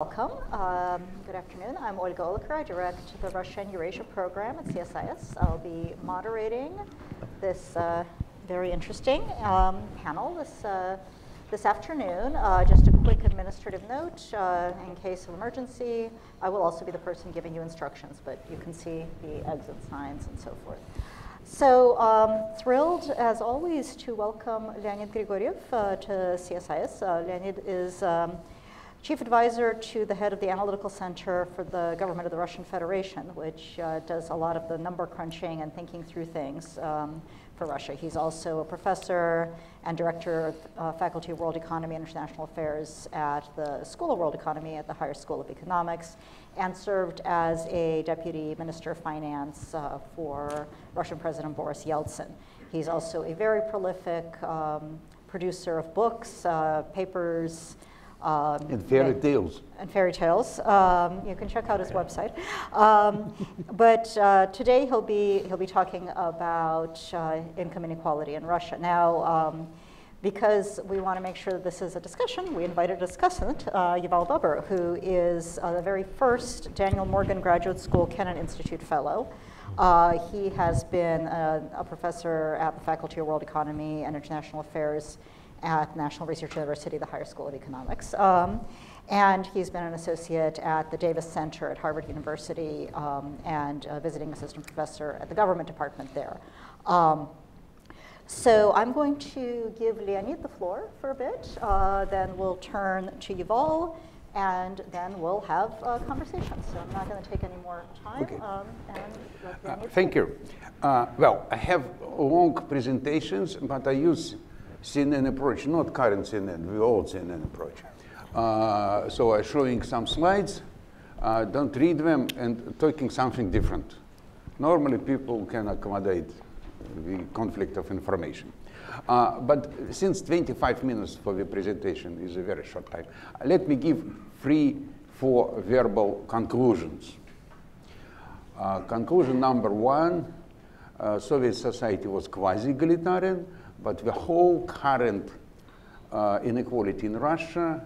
Welcome. Um, good afternoon. I'm Olga Oliker. I direct the Russia and Eurasia program at CSIS. I'll be moderating this uh, very interesting um, panel this, uh, this afternoon. Uh, just a quick administrative note uh, in case of emergency, I will also be the person giving you instructions, but you can see the exit signs and so forth. So um, thrilled, as always, to welcome Leonid Grigoryev uh, to CSIS. Uh, Leonid is um, chief advisor to the head of the Analytical Center for the Government of the Russian Federation, which uh, does a lot of the number crunching and thinking through things um, for Russia. He's also a professor and director of uh, Faculty of World Economy and International Affairs at the School of World Economy at the Higher School of Economics, and served as a deputy minister of finance uh, for Russian President Boris Yeltsin. He's also a very prolific um, producer of books, uh, papers, um, and fairy tales. And fairy tales. Um, you can check out his website. Um, but uh, today he'll be he'll be talking about uh, income inequality in Russia. Now, um, because we want to make sure that this is a discussion, we invited a discussant, uh, Yuval Weber, who is uh, the very first Daniel Morgan Graduate School Kennan Institute Fellow. Uh, he has been a, a professor at the Faculty of World Economy and International Affairs at National Research University, the Higher School of Economics. Um, and he's been an associate at the Davis Center at Harvard University um, and a visiting assistant professor at the government department there. Um, so I'm going to give Leonid the floor for a bit, uh, then we'll turn to Yuval, and then we'll have a conversation. So I'm not going to take any more time. Okay. Um, uh, thank you. Uh, well, I have long presentations, but I use CNN approach, not current CNN, the old CNN approach. Uh, so I'm showing some slides, uh, don't read them, and talking something different. Normally people can accommodate the conflict of information. Uh, but since 25 minutes for the presentation is a very short time, let me give three, four verbal conclusions. Uh, conclusion number one, uh, Soviet society was quasi-egalitarian, but the whole current uh, inequality in Russia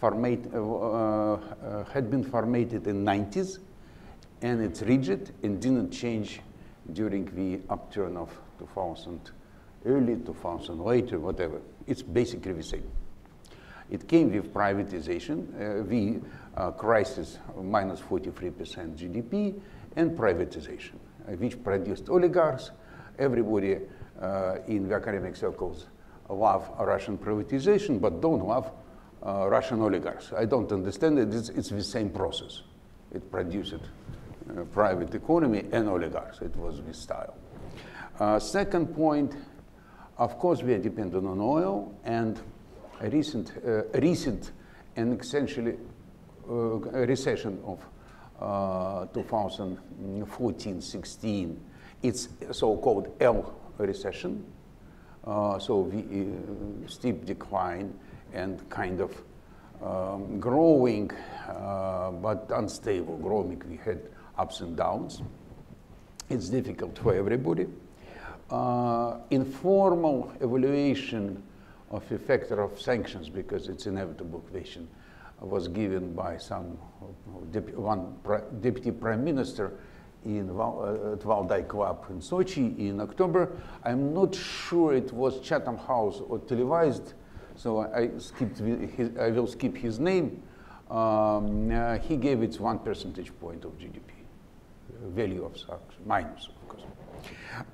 formate, uh, uh, had been formatted in 90s, and it's rigid and didn't change during the upturn of 2000, early 2000, later, whatever. It's basically the same. It came with privatization, uh, the uh, crisis minus 43% GDP, and privatization, uh, which produced oligarchs. Everybody uh, in the academic circles love Russian privatization, but don't love uh, Russian oligarchs. I don't understand it. It's, it's the same process. It produced uh, private economy and oligarchs. It was this style. Uh, second point, of course, we are dependent on oil, and a recent, uh, recent and essentially uh, recession of 2014-16, it's so-called L recession. Uh, so the uh, steep decline and kind of um, growing, uh, but unstable growing. We had ups and downs. It's difficult for everybody. Informal evaluation of factor of sanctions, because it's inevitable question, was given by some one deputy prime minister in uh, at Valdai Club in Sochi in October. I'm not sure it was Chatham House or televised, so I, skipped his, I will skip his name. Um, uh, he gave it one percentage point of GDP, value of sanctions, minus, of course.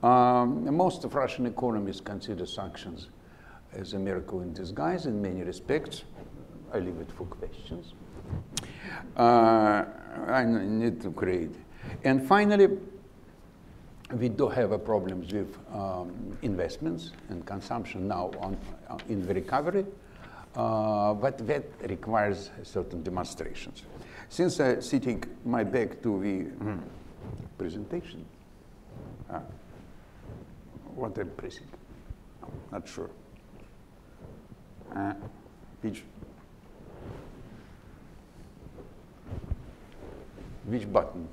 Um, most of Russian economists consider sanctions as a miracle in disguise in many respects. I leave it for questions. Uh, I need to create and finally, we do have a problems with um, investments and consumption now on, uh, in the recovery, uh, but that requires certain demonstrations. Since I'm sitting my back to the presentation, uh, what I'm pressing, not sure. Uh, which, which button?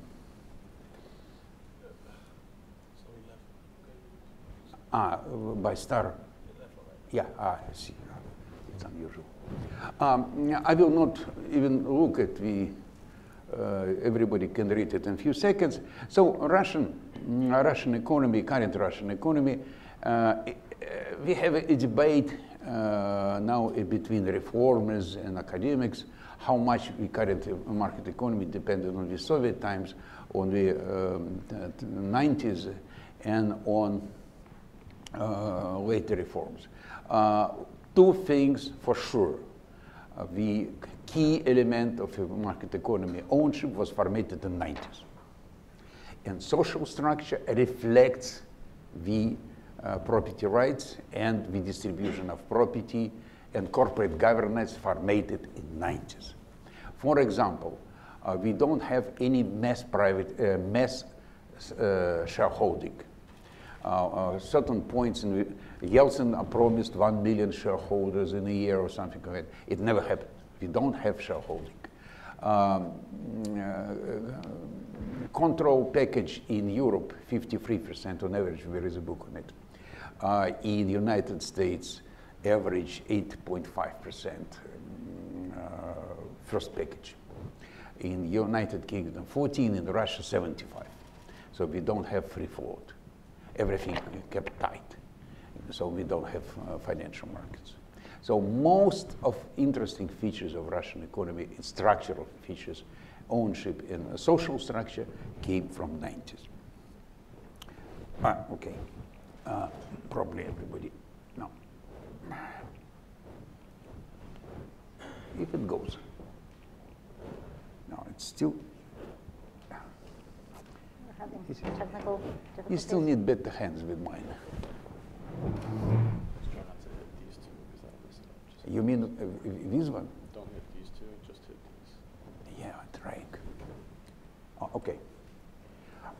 Ah, by star. Yeah, ah, I see. It's unusual. Um, I will not even look at the, uh, everybody can read it in a few seconds. So Russian, uh, Russian economy, current Russian economy, uh, we have a, a debate uh, now between reformers and academics, how much the current market economy depended on the Soviet times, on the um, 90s, and on uh, later reforms. Uh, two things for sure. Uh, the key element of the market economy, ownership, was formatted in the 90s. And social structure reflects the uh, property rights and the distribution of property and corporate governance formatted in the 90s. For example, uh, we don't have any mass private uh, mass shareholding. Uh, uh, certain points in Yeltsin promised one million shareholders in a year or something like that. It never happened. We don't have shareholding. Um, control package in Europe, 53% on average, there is a book on it. Uh, in the United States, average 8.5% uh, first package. In United Kingdom, 14, in Russia, 75. So we don't have free float. Everything kept tight. So we don't have uh, financial markets. So most of interesting features of Russian economy, structural features, ownership and social structure came from 90s. Ah, okay. Uh, probably everybody. No. If it goes. No, it's still. Technical You still need better hands with mine. You mean uh, this one? Don't hit these two, just hit these. Yeah, trying. Oh, okay.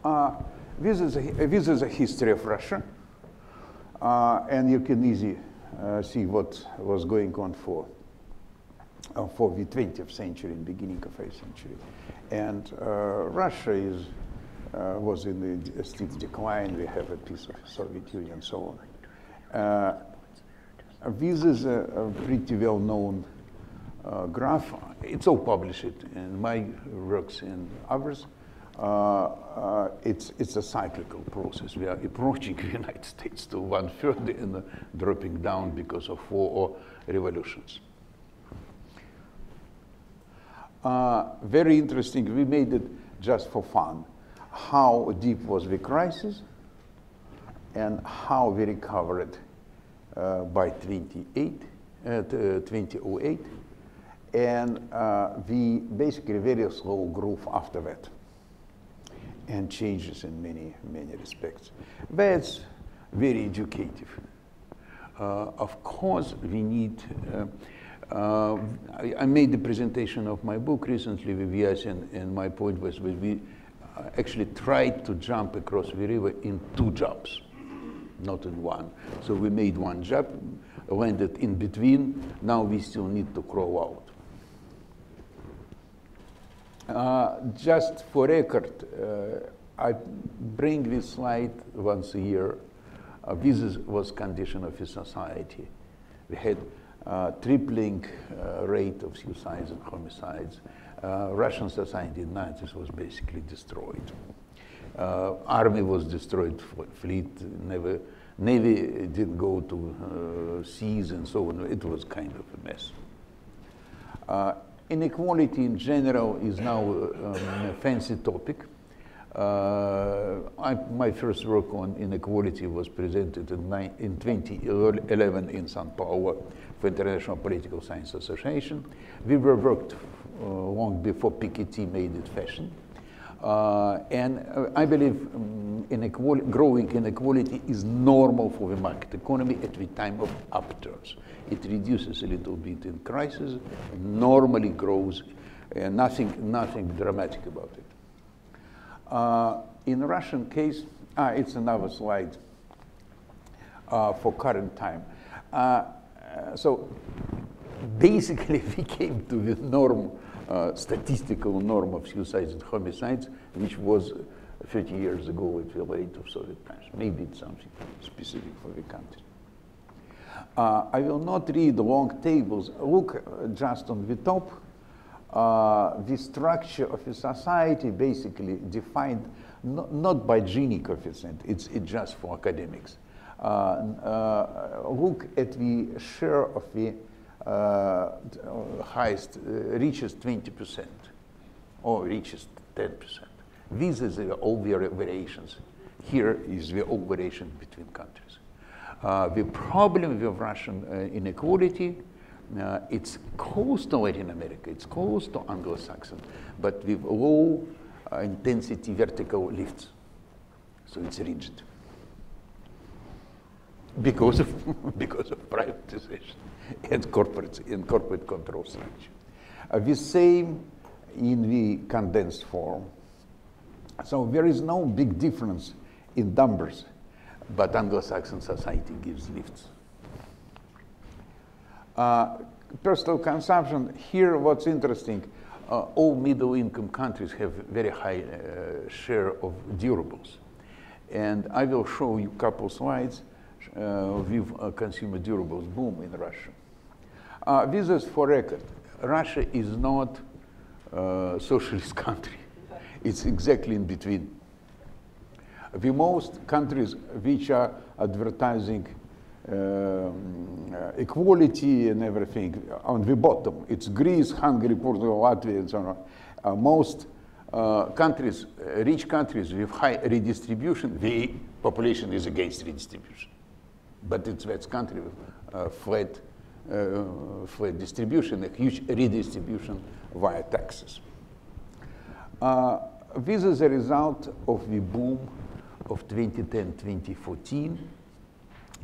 Uh, this, is a, this is a history of Russia. Uh, and you can easily uh, see what was going on for, uh, for the 20th century and beginning of 8th century. And Russia is, was in the steep decline. We have a piece of Soviet Union and so on. this is a, a pretty well-known uh, graph. It's all published in my works and others. Uh, uh, it's, it's a cyclical process. We are approaching the United States to one third and dropping down because of war or revolutions. Uh, very interesting, we made it just for fun. How deep was the crisis and how we recovered uh, by 28, uh, 2008 and uh, the basically very slow growth after that and changes in many, many respects. That's very educative. Uh, of course, we need, uh, uh, I, I, made the presentation of my book recently with Yasin, and, my point was that we uh, actually tried to jump across the river in two jumps, not in one. So we made one jump, landed in between, now we still need to crawl out. Uh, just for record, uh, I bring this slide once a year. Uh, this is, was condition of a society. We had uh, tripling uh, rate of suicides and homicides. Uh, Russian society in the 90s was basically destroyed. army was destroyed, fleet never, Navy didn't go to seas and so on. It was kind of a mess inequality in general is now um, a fancy topic. Uh, I, my first work on inequality was presented in, in 2011 in Sao Paulo for International Political Science Association. We were worked uh, long before Piketty made it fashion. Uh, and uh, I believe um, growing inequality is normal for the market economy at the time of upturns. It reduces a little bit in crisis, normally grows, and nothing, nothing dramatic about it. Uh, in Russian case, ah, it's another slide uh, for current time. Uh, so basically, we came to the norm uh, statistical norm of suicides and homicides, which was 30 years ago at the rate of Soviet times. Maybe it's something specific for the country. Uh, I will not read long tables. Look uh, just on the top. Uh, the structure of a society basically defined not, not by Gini coefficient, it's, it's just for academics. Uh, uh, look at the share of the highest, richest 20% or reaches 10%. These are all the variations. Here is the all variation between countries. Uh, the problem with Russian uh, inequality, uh, it's close to Latin America, it's close to Anglo-Saxon, but with low intensity vertical lifts. So it's rigid. Because of, because of privatization and corporate, and corporate control structure. Uh, the same in the condensed form. So there is no big difference in numbers but Anglo-Saxon society gives lifts. Uh, personal consumption, here what's interesting, uh, all middle income countries have very high uh, share of durables. And I will show you a couple slides uh, with consumer durables boom in Russia. Uh, this is for record. Russia is not a socialist country. It's exactly in between the most countries which are advertising um, equality and everything on the bottom. It's Greece, Hungary, Portugal, Latvia, and so on. Uh, most uh, countries, uh, rich countries with high redistribution, the population is against redistribution. But it's that country with uh, flat, uh, flat distribution, a huge redistribution via taxes. this is a result of the boom of 2010-2014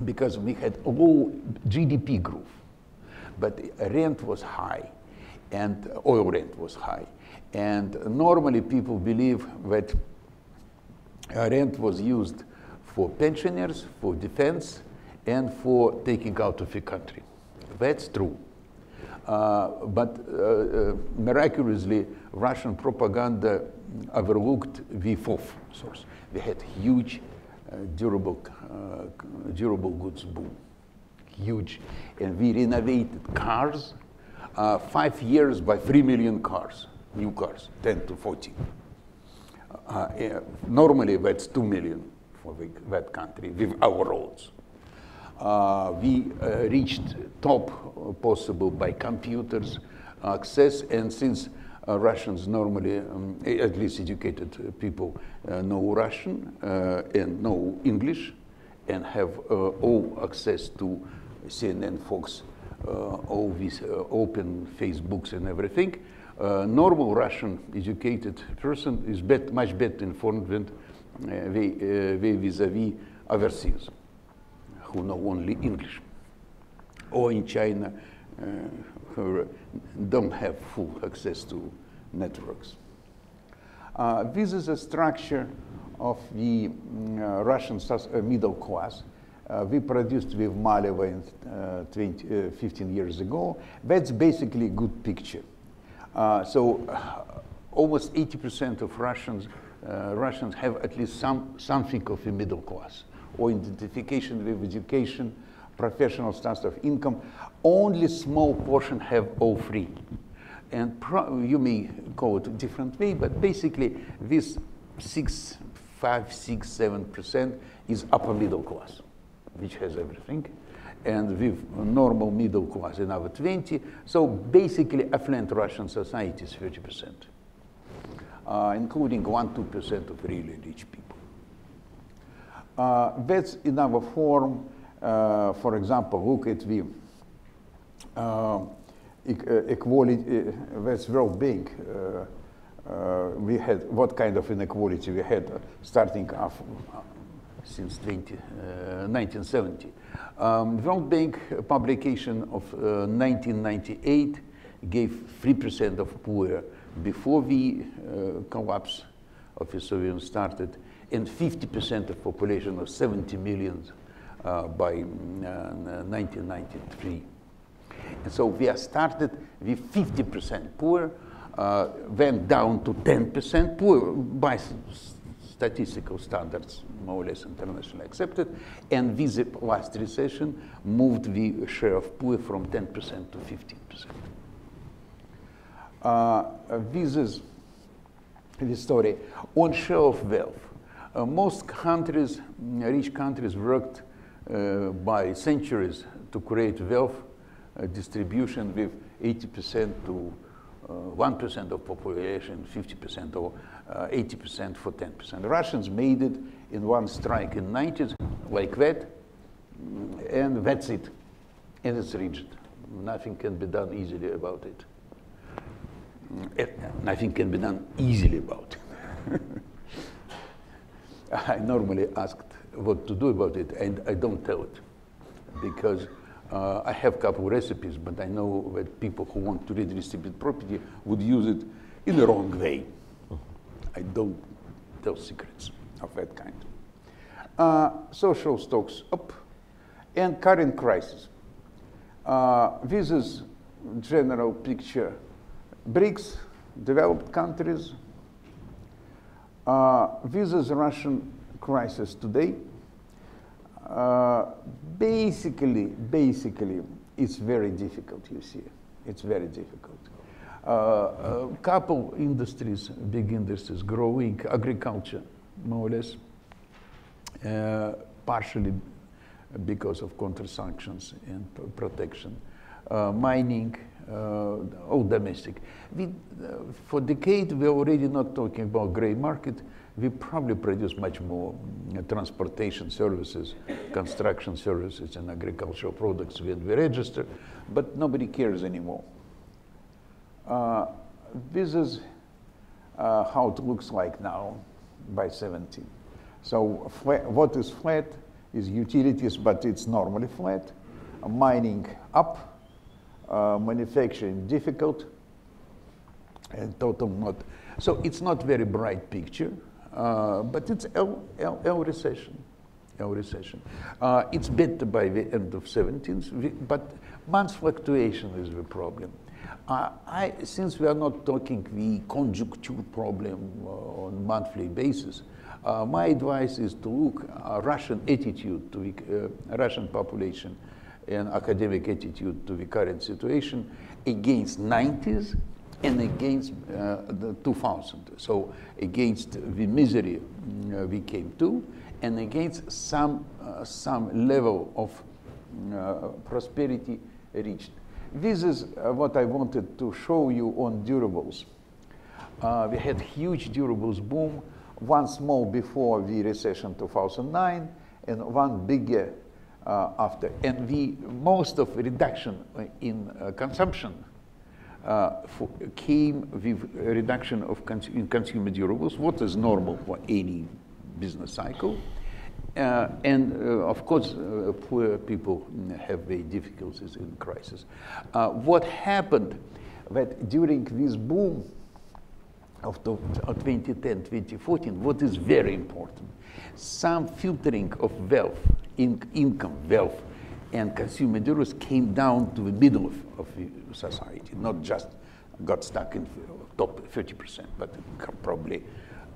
because we had low GDP growth, but rent was high and oil rent was high. And normally people believe that rent was used for pensioners, for defense, and for taking out of the country. That's true. Uh, but uh, uh, miraculously, Russian propaganda overlooked the fourth source we had huge uh, durable, uh, durable goods boom, huge. And we renovated cars, five years by three million cars, new cars, 10 to 14. Uh, normally that's two million for the, that country with our roads. Uh, we uh, reached top possible by computers access, and since uh, Russians normally, um, at least educated people, uh, know Russian uh, and know English and have all access to CNN, Fox, all these open Facebooks and everything. normal Russian educated person is bet, much better informed than vis-a-vis overseas who know only English. Or in China, uh, who don't have full access to networks. Uh, this is a structure of the mm, uh, Russian uh, middle class. Uh, we produced with Maleva in, uh, 20, 15 years ago. That's basically a good picture. so almost 80% of Russians, Russians have at least some, something of a middle class or identification with education, professional status of income. Only small portion have all three and you may call it different way, but basically this six, five, six, seven percent is upper middle class, which has everything, and with normal middle class another 20. So basically, affluent Russian society is 30 percent, uh, including one, two percent of really rich people. Uh, that's another form. Uh, for example, look at the uh, equality, that's very big. Uh, we had what kind of inequality we had uh, starting off uh, since 20, 1970. Um, World Bank publication of 1998 gave 3% of poor before the collapse of the Soviet started, and 50% of population of 70 million uh, by uh, 1993. And so we started with 50% poor, uh, went down to 10% poor by statistical standards, more or less internationally accepted. And with the last recession, moved the share of poor from 10% to 15%. Uh, this is the story. On share of wealth, uh, most countries, rich countries, worked uh, by centuries to create wealth uh, distribution with 80% to 1% uh, of population, 50% or 80% uh, for 10%. The Russians made it in one strike in 90s, like that, and that's it. And it's rigid. Nothing can be done easily about it. Eh, nothing can be done easily about it. I normally asked what to do about it, and I don't tell it because uh, I have a couple of recipes, but I know that people who want to redistribute property would use it in the wrong way. I don't tell secrets of that kind. Uh, social stocks up, and current crisis. Uh, this is general picture. BRICS, developed countries. Uh, this is Russian crisis today. Uh, basically, basically, it's very difficult, you see. It's very difficult. A uh, couple industries, big industries, growing, agriculture, more or less, uh, partially because of counter-sanctions and protection. Uh, mining, uh, all domestic. We, uh, for decade, we're already not talking about gray market, we probably produce much more uh, transportation services, construction services, and agricultural products when we register, but nobody cares anymore. Uh, this is uh, how it looks like now by 17. So flat, what is flat is utilities, but it's normally flat. Uh, mining up, uh, manufacturing difficult, and total not. So it's not very bright picture. Uh, but it's L, L, L recession. L recession. Uh, it's better by the end of 17th, but month fluctuation is the problem. Uh, I, since we are not talking the conjuncture problem uh, on monthly basis, uh, my advice is to look uh, Russian attitude to the Russian population and academic attitude to the current situation against 90s and against uh, the 2000. So against the misery uh, we came to, and against some uh, some level of uh, prosperity reached. This is uh, what I wanted to show you on durables. Uh, we had huge durables boom, once more before the recession 2009, and one bigger after. And the most of reduction in consumption uh, for, came with reduction of cons in consumer durables, what is normal for any business cycle. Uh, and uh, of course, uh, poor people have very difficulties in crisis. Uh, what happened that during this boom of 2010, 2014, what is very important, some filtering of wealth, in income, wealth, and consumer durables came down to the middle of, of society, not just got stuck in top 30%, but probably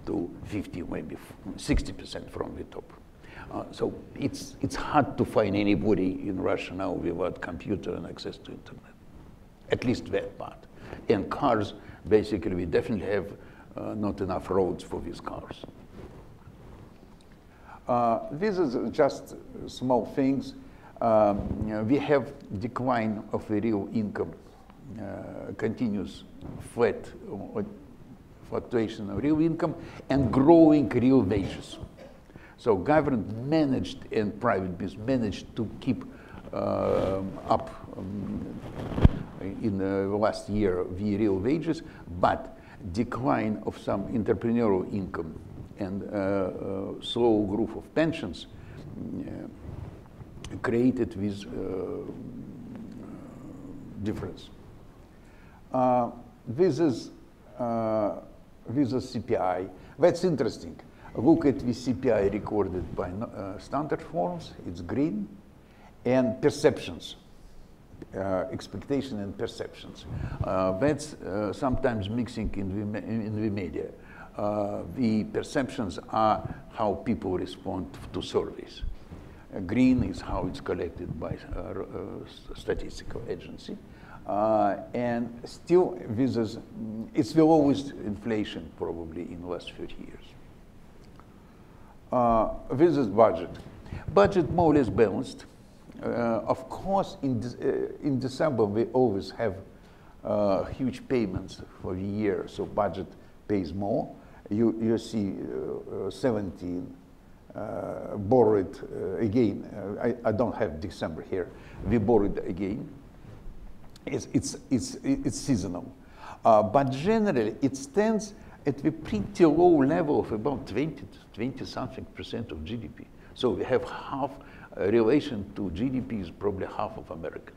to 50, maybe 60% from the top. Uh, so it's, it's hard to find anybody in Russia now without computer and access to internet, at least that part. And cars, basically, we definitely have uh, not enough roads for these cars. Uh, this is just small things. Um, we have decline of the real income, uh, continuous flat fluctuation of real income, and growing real wages. So government managed and private business managed to keep uh, up um, in the last year the real wages, but decline of some entrepreneurial income and uh, uh, slow growth of pensions uh, created this difference. This is this is CPI. That's interesting. Look at the CPI recorded by uh, standard forms. It's green, and perceptions, uh, expectation and perceptions. Uh, that's sometimes mixing in the, in the media. Uh, the perceptions are how people respond to surveys. Uh, green is how it's collected by uh, uh, statistical agency. Uh, and still, this is, it's the lowest inflation probably in the last 30 years. Uh, this is budget. Budget more or less balanced. Uh, of course, in, de in December, we always have huge payments for the year, so budget pays more. You, you see 17 uh, borrowed uh, again. Uh, I, I, don't have December here. We borrowed again. It's, it's, it's, it's seasonal. but generally, it stands at a pretty low level of about 20, 20 something percent of GDP. So we have half relation to GDP is probably half of America.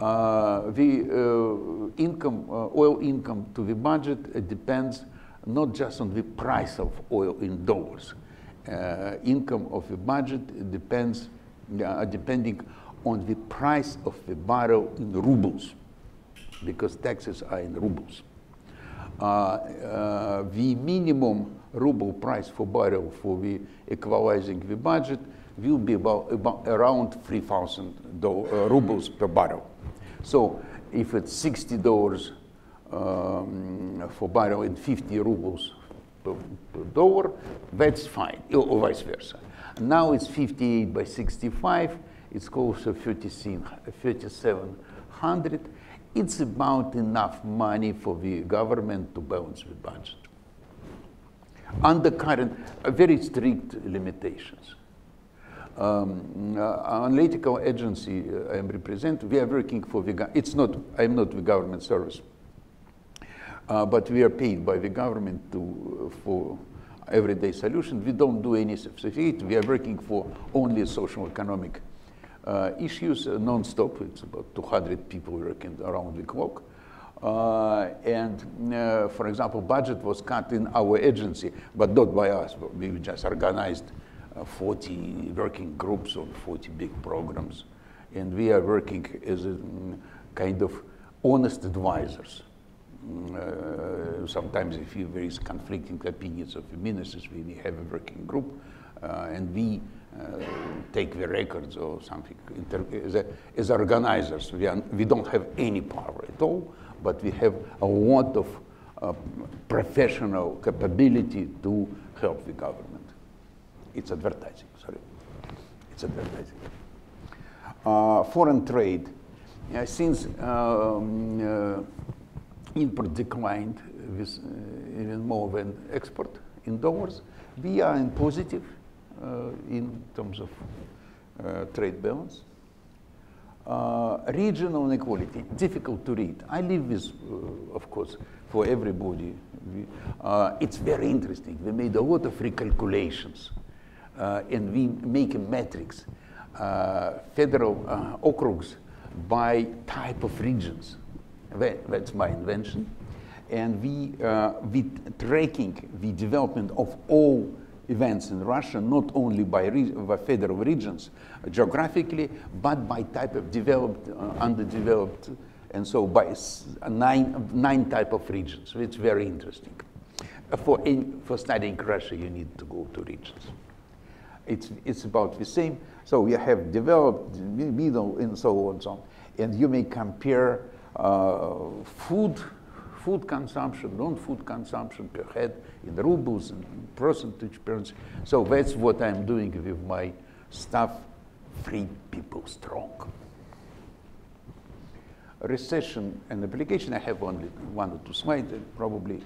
Uh, the uh, income, uh, oil income to the budget depends not just on the price of oil in dollars. income of the budget depends, depending on the price of the barrel in rubles, because taxes are in rubles. Uh, uh, the minimum ruble price for barrel for the equalizing the budget will be about, about around 3,000 uh, rubles per barrel. So if it's $60 um, for barrel and 50 rubles per, per dollar, that's fine, or vice versa. Now it's 58 by 65, it's close to 3,700. It's about enough money for the government to balance the budget. Under current, uh, very strict limitations. Um, uh, analytical agency uh, I am representing, we are working for the, it's not, I'm not the government service, uh, but we are paid by the government to, uh, for everyday solution. We don't do any subsidy. We are working for only social economic uh, issues uh, non-stop. It's about 200 people working around the clock. Uh, and uh, for example, budget was cut in our agency, but not by us. We just organized uh, 40 working groups on 40 big programs. And we are working as a mm, kind of honest advisors. Mm, uh, sometimes if you there is conflicting opinions of the ministers, we have a working group, and we uh, take the records or something. As, a, as organizers, we, are, we don't have any power at all, but we have a lot of uh, professional capability to help the government. It's advertising, sorry. It's advertising. Uh, foreign trade. Since um, uh, import declined with, uh, even more than export in dollars, we are in positive uh, in terms of uh, trade balance. Uh, regional inequality, difficult to read. I leave this, of course, for everybody. We, it's very interesting. We made a lot of recalculations and we make a matrix. federal okrugs by type of regions. That, that's my invention. And we, uh, we tracking the development of all events in Russia, not only by, by federal regions uh, geographically, but by type of developed, uh, underdeveloped, and so by nine, nine type of regions. It's very interesting. Uh, for, in, for studying Russia, you need to go to regions. It's, it's about the same. So you have developed, middle, and so on and so on. And you may compare uh, food food consumption, non-food consumption per head in rubles and percentage terms. So that's what I'm doing with my staff, Free People Strong. Recession and application, I have only one or two slides, probably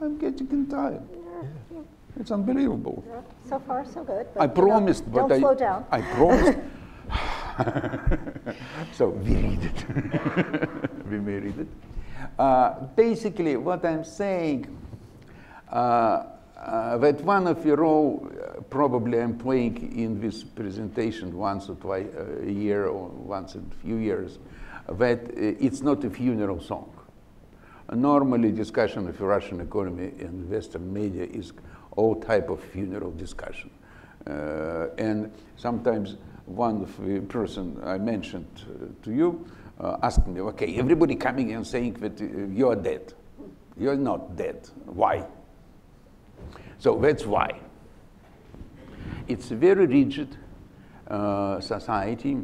I'm getting tired. Yeah. It's unbelievable. Yeah. So far, so good. I promised, but don't I, slow down. I promised. so we read it. we may read it. Uh, basically, what I'm saying, uh, uh, that one of your role, uh, probably I'm playing in this presentation once or twice a year or once in a few years, that it's not a funeral song. Normally, discussion of Russian economy in Western media is all type of funeral discussion. Uh, and sometimes one person I mentioned uh, to you uh, asked me, okay, everybody coming and saying that uh, you're dead. You're not dead. Why? So that's why. It's a very rigid society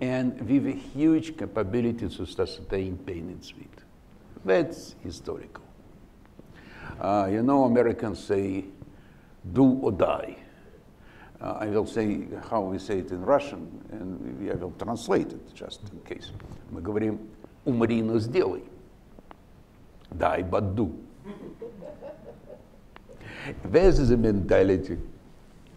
and with a huge capability to sustain pain and sweet. That's historical. Uh, you know, Americans say, do or die. Uh, I will say how we say it in Russian, and I will translate it just in case. Мы говорим, умри, но сделай. Die, but do. This is a mentality.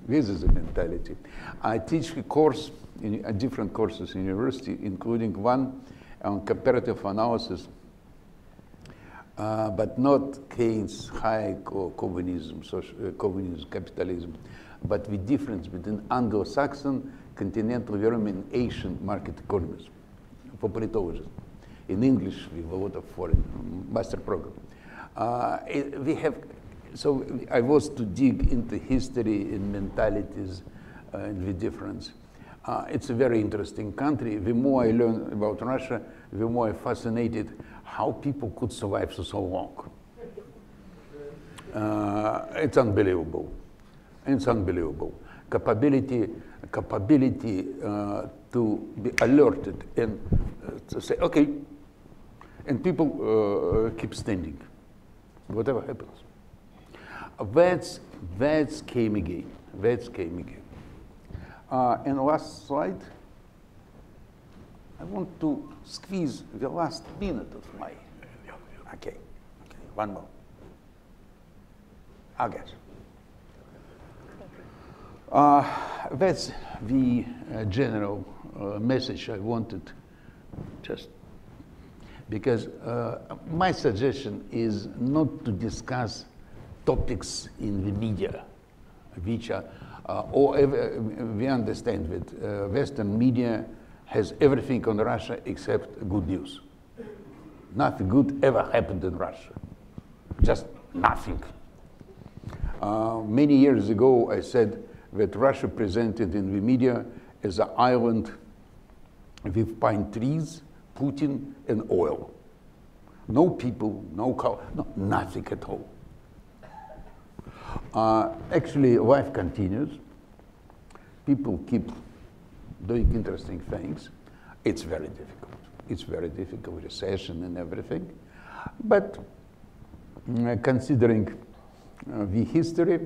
This is a mentality. I teach a course, in, uh, different courses in university, including one on comparative analysis uh, but not Keynes, Hayek, or communism, social, uh, communism, capitalism, but the difference between Anglo-Saxon, continental European, and Asian market economies for politologists. In English, we have a lot of foreign master program. Uh, we have, so I was to dig into history and mentalities uh, and the difference. Uh, it's a very interesting country. The more I learn about Russia, the more I'm fascinated how people could survive for so long. Uh, it's unbelievable. It's unbelievable. Capability, capability uh, to be alerted and uh, to say, okay, and people uh, keep standing, whatever happens. That's, that's came again. That's came again. Uh, and last slide. I want to squeeze the last minute of my. Okay, okay, one more. I guess. That's the uh, general uh, message I wanted just because uh, my suggestion is not to discuss topics in the media which are uh, or we understand that uh, Western media has everything on Russia except good news. Nothing good ever happened in Russia. Just nothing. Uh, many years ago, I said that Russia presented in the media as an island with pine trees, Putin, and oil. No people, no cow, no, nothing at all. Uh, actually, life continues. People keep doing interesting things. It's very difficult. It's very difficult, recession and everything. But uh, considering uh, the history,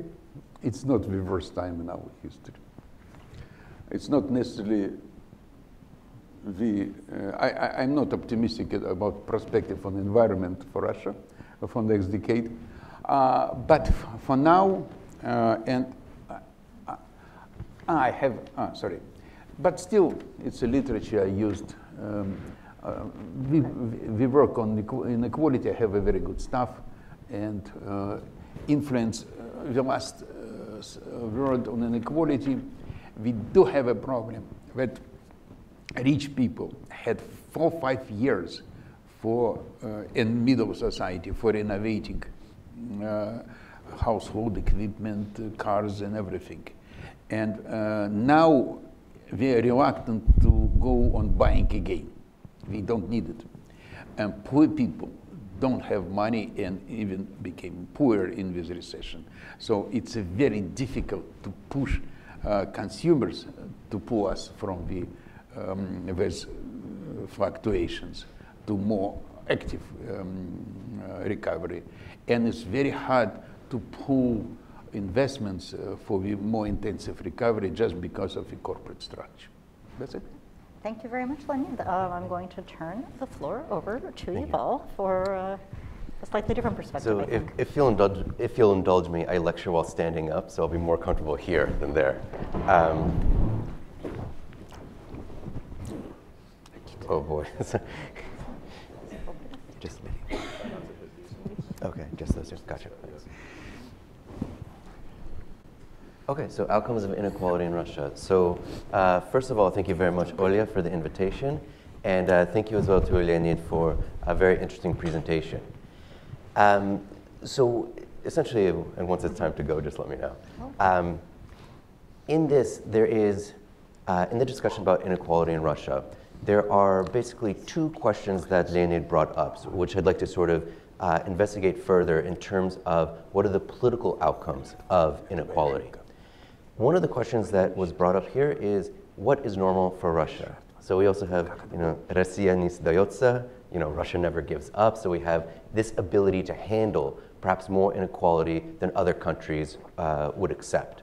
it's not the worst time in our history. It's not necessarily the, uh, I, am not optimistic about perspective on environment for Russia for the next decade. Uh, but for now, uh, and uh, I have, sorry, but still, it's a literature I used. Um, uh, we, we work on inequality, I have a very good staff, and uh, influence uh, the last word on inequality. We do have a problem that rich people had four five years for uh, in middle society for renovating uh, household equipment, uh, cars, and everything. And uh, now we are reluctant to go on buying again. We don't need it. And poor people don't have money and even became poorer in this recession. So it's very difficult to push uh, consumers to pull us from the um, these fluctuations to more active um, uh, recovery. And it's very hard to pull investments uh, for the more intensive recovery just because of the corporate structure. That's it. Thank you very much, Lenny. Um, I'm going to turn the floor over to Yuval for uh, a slightly different perspective. So if, if, you'll indulge, if you'll indulge me, I lecture while standing up, so I'll be more comfortable here than there. Um, oh boy. just, okay, just those, gotcha. Okay, so outcomes of inequality in Russia. So uh, first of all, thank you very much, Olya, for the invitation. And uh, thank you as well to Leonid for a very interesting presentation. Um, so essentially, and once it's time to go, just let me know. Um, in this, there is, uh, in the discussion about inequality in Russia, there are basically two questions that Leonid brought up, which I'd like to sort of uh, investigate further in terms of what are the political outcomes of inequality. One of the questions that was brought up here is what is normal for Russia? So we also have, you know, Россия не сдается, you know, Russia never gives up. So we have this ability to handle perhaps more inequality than other countries uh, would accept.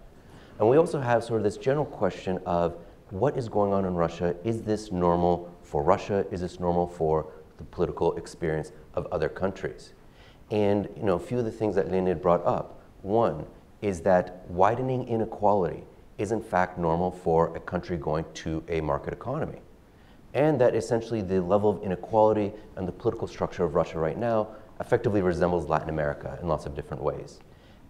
And we also have sort of this general question of what is going on in Russia? Is this normal for Russia? Is this normal for the political experience of other countries? And you know, a few of the things that Leonid brought up. One is that widening inequality is in fact normal for a country going to a market economy. And that essentially the level of inequality and the political structure of Russia right now effectively resembles Latin America in lots of different ways.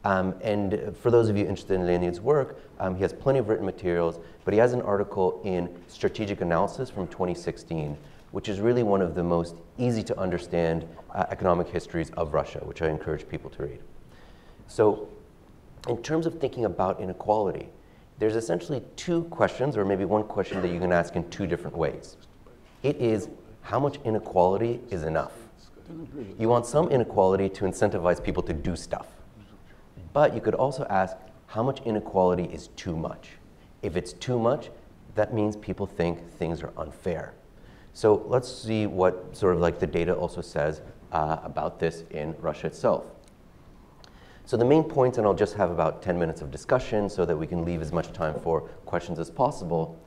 Um, and for those of you interested in Leonid's work, um, he has plenty of written materials, but he has an article in Strategic Analysis from 2016, which is really one of the most easy to understand uh, economic histories of Russia, which I encourage people to read. So, in terms of thinking about inequality, there's essentially two questions, or maybe one question that you can ask in two different ways. It is how much inequality is enough? You want some inequality to incentivize people to do stuff. But you could also ask how much inequality is too much? If it's too much, that means people think things are unfair. So let's see what sort of like the data also says uh, about this in Russia itself. So the main and I'll just have about 10 minutes of discussion so that we can leave as much time for questions as possible,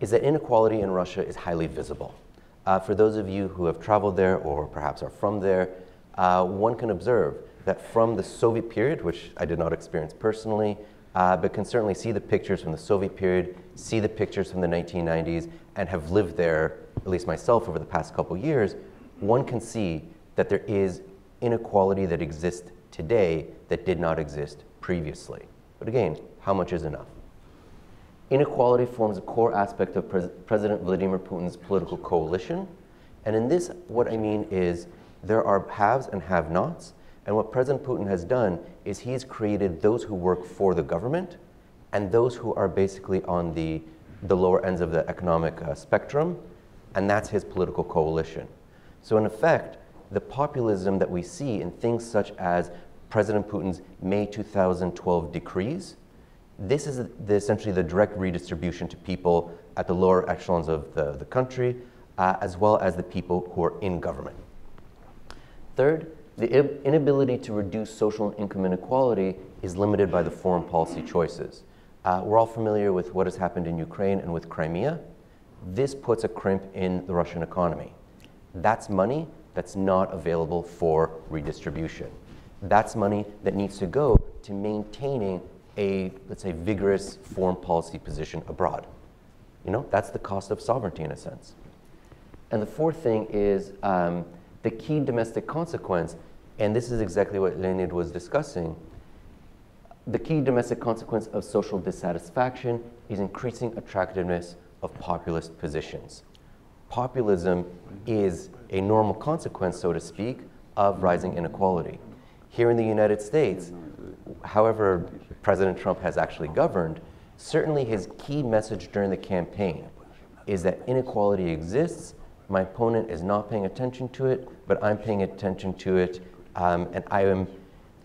is that inequality in Russia is highly visible. Uh, for those of you who have traveled there or perhaps are from there, uh, one can observe that from the Soviet period, which I did not experience personally, uh, but can certainly see the pictures from the Soviet period, see the pictures from the 1990s, and have lived there, at least myself, over the past couple years, one can see that there is inequality that exists today that did not exist previously. But again, how much is enough? Inequality forms a core aspect of Pres President Vladimir Putin's political coalition. And in this, what I mean is there are haves and have nots. And what President Putin has done is he's created those who work for the government and those who are basically on the, the lower ends of the economic uh, spectrum. And that's his political coalition. So, in effect, the populism that we see in things such as President Putin's May 2012 decrees this is the, essentially the direct redistribution to people at the lower echelons of the, the country, uh, as well as the people who are in government. Third, the inability to reduce social and income inequality is limited by the foreign policy choices. Uh, we're all familiar with what has happened in Ukraine and with Crimea. This puts a crimp in the Russian economy. That's money that's not available for redistribution. That's money that needs to go to maintaining a, let's say, vigorous foreign policy position abroad. You know, that's the cost of sovereignty in a sense. And the fourth thing is um, the key domestic consequence, and this is exactly what Leonid was discussing. The key domestic consequence of social dissatisfaction is increasing attractiveness of populist positions. Populism is a normal consequence, so to speak, of rising inequality. Here in the United States, however President Trump has actually governed, certainly his key message during the campaign is that inequality exists. My opponent is not paying attention to it, but I'm paying attention to it, um, and I am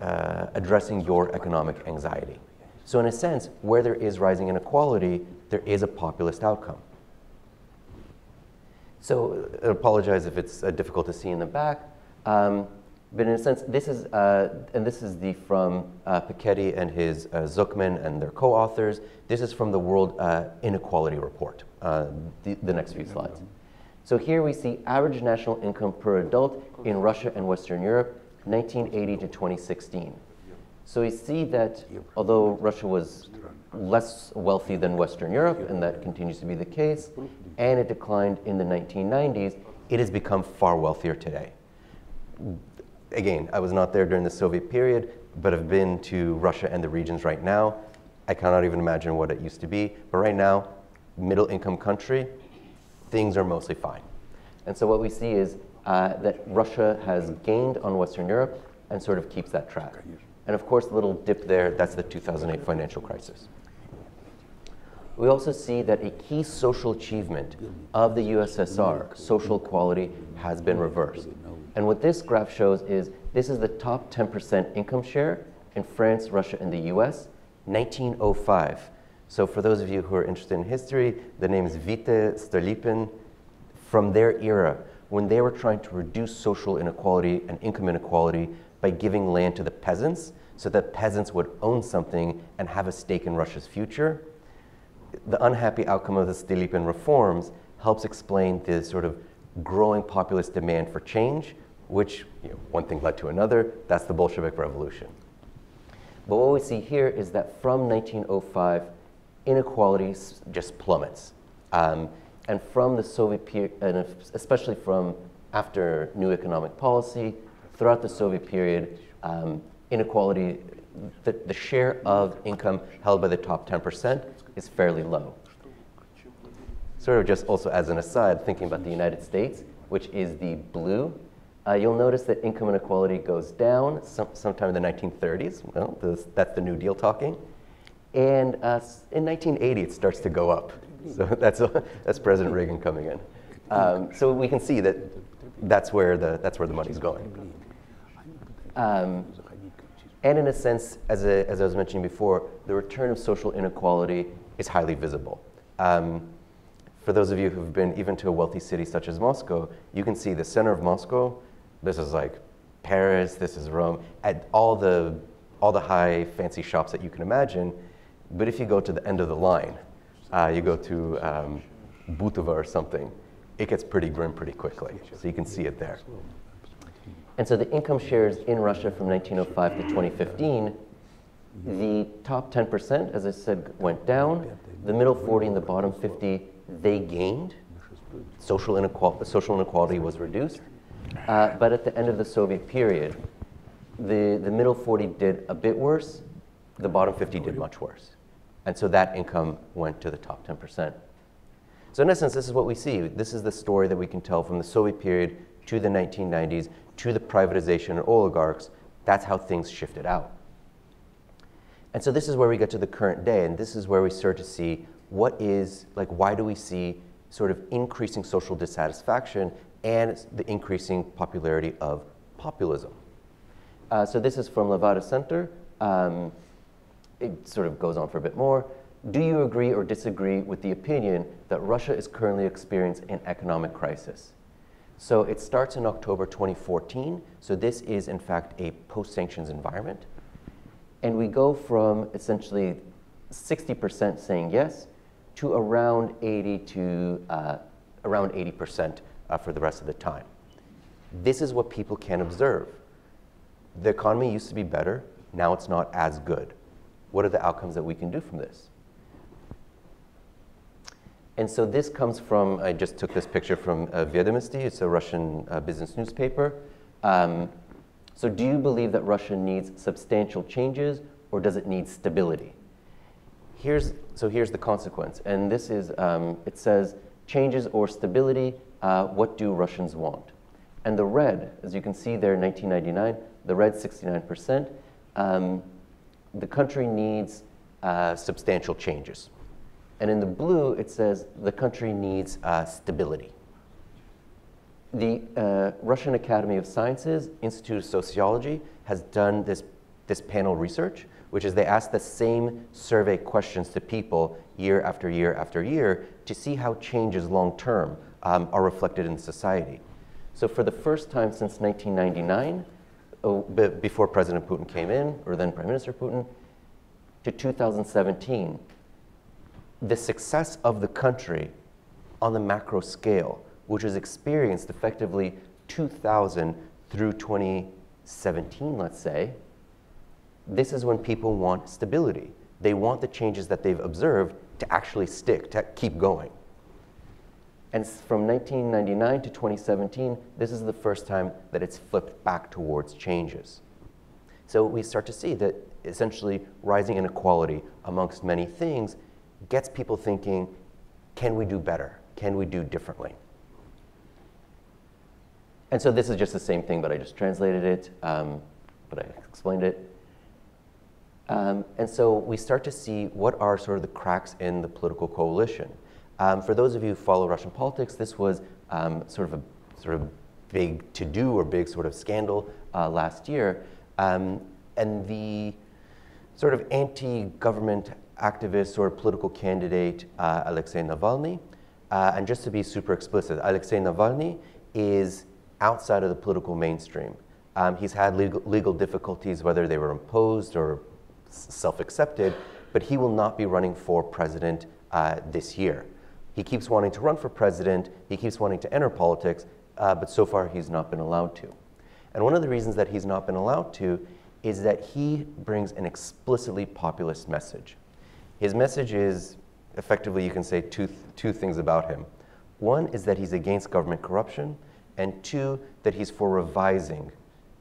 uh, addressing your economic anxiety. So, in a sense, where there is rising inequality, there is a populist outcome. So, I apologize if it's uh, difficult to see in the back. Um, but in a sense, this is, uh, and this is the from uh, Piketty and his uh, Zucman and their co-authors. This is from the World uh, Inequality Report, uh, the, the next few slides. So here we see average national income per adult in Russia and Western Europe, 1980 to 2016. So we see that although Russia was less wealthy than Western Europe, and that continues to be the case, and it declined in the 1990s, it has become far wealthier today again, I was not there during the Soviet period, but have been to Russia and the regions right now. I cannot even imagine what it used to be. But right now, middle income country, things are mostly fine. And so what we see is uh, that Russia has gained on Western Europe and sort of keeps that track. And of course, the little dip there, that's the 2008 financial crisis. we also see that a key social achievement of the USSR, social equality, has been reversed. And what this graph shows is this is the top 10% income share in France, Russia, and the US, 1905. So for those of you who are interested in history, the name is Witte Stolypin. From their era, when they were trying to reduce social inequality and income inequality by giving land to the peasants so that peasants would own something and have a stake in Russia's future, the unhappy outcome of the Stolypin reforms helps explain the sort of growing populist demand for change, which you know, one thing led to another. That's the Bolshevik Revolution. But what we see here is that from 1905, inequality just plummets. Um, and from the Soviet period, and especially from after new economic policy, throughout the Soviet period, um, inequality, the, the share of income held by the top 10% is fairly low. Sort of just also as an aside, thinking about the United States, which is the blue, uh, you'll notice that income inequality goes down some, sometime in the 1930s. Well, this, that's the New Deal talking. And uh, in 1980, it starts to go up. So that's, that's President Reagan coming in. Um, so we can see that that's where the, that's where the money's going. Um, and in a sense, as, a, as I was mentioning before, the return of social inequality is highly visible. Um, for those of you who've been even to a wealthy city such as Moscow, you can see the center of Moscow. This is like Paris, this is Rome, at all the, all the high fancy shops that you can imagine. But if you go to the end of the line, uh, you go to um, Butovo or something, it gets pretty grim pretty quickly. So you can see it there. And so the income shares in Russia from 1905 to 2015, the top 10%, as I said, went down. The middle 40 and the bottom 50, they gained. Social inequality, social inequality was reduced. Uh, but at the end of the Soviet period, the, the middle 40 did a bit worse, the bottom 50 did much worse. And so that income went to the top 10%. So in essence, this is what we see. This is the story that we can tell from the Soviet period to the 1990s to the privatization of oligarchs, that's how things shifted out. And so this is where we get to the current day, and this is where we start to see what is, like, why do we see sort of increasing social dissatisfaction and the increasing popularity of populism. Uh, so this is from Levada Center. Um, it sort of goes on for a bit more. Do you agree or disagree with the opinion that Russia is currently experiencing an economic crisis? So it starts in October 2014. So this is, in fact, a post sanctions environment. And we go from essentially 60% saying yes to around 80 to uh, around 80% uh, for the rest of the time. This is what people can observe. The economy used to be better, now it's not as good. What are the outcomes that we can do from this? And so this comes from, I just took this picture from uh, it's a Russian uh, business newspaper. Um, so do you believe that Russia needs substantial changes or does it need stability? Here's, so here's the consequence. And this is, um, it says, changes or stability, uh, what do Russians want? And the red, as you can see there, 1999, the red 69%, um, the country needs uh, substantial changes. And in the blue, it says the country needs uh, stability. The uh, Russian Academy of Sciences, Institute of Sociology, has done this, this panel research, which is they ask the same survey questions to people year after year after year to see how changes long term um, are reflected in society. So for the first time since 1999, oh, before President Putin came in, or then Prime Minister Putin, to 2017, the success of the country on the macro scale, which was experienced effectively 2000 through 2017, let's say, this is when people want stability. They want the changes that they've observed to actually stick, to keep going. And from 1999 to 2017, this is the first time that it's flipped back towards changes. So we start to see that essentially rising inequality amongst many things gets people thinking, can we do better? Can we do differently? And so this is just the same thing, but I just translated it, um, but I explained it. Um, and so we start to see what are sort of the cracks in the political coalition. Um, for those of you who follow Russian politics, this was um, sort of a sort of big to-do or big sort of scandal uh, last year. Um, and the sort of anti-government activist or political candidate uh, Alexei Navalny, uh, and just to be super explicit, Alexei Navalny is outside of the political mainstream. Um, he's had legal, legal difficulties, whether they were imposed or self accepted, but he will not be running for president uh, this year. He keeps wanting to run for president, he keeps wanting to enter politics, uh, but so far he's not been allowed to. And one of the reasons that he's not been allowed to is that he brings an explicitly populist message. His message is effectively, you can say two, two things about him. One is that he's against government corruption, and two, that he's for revising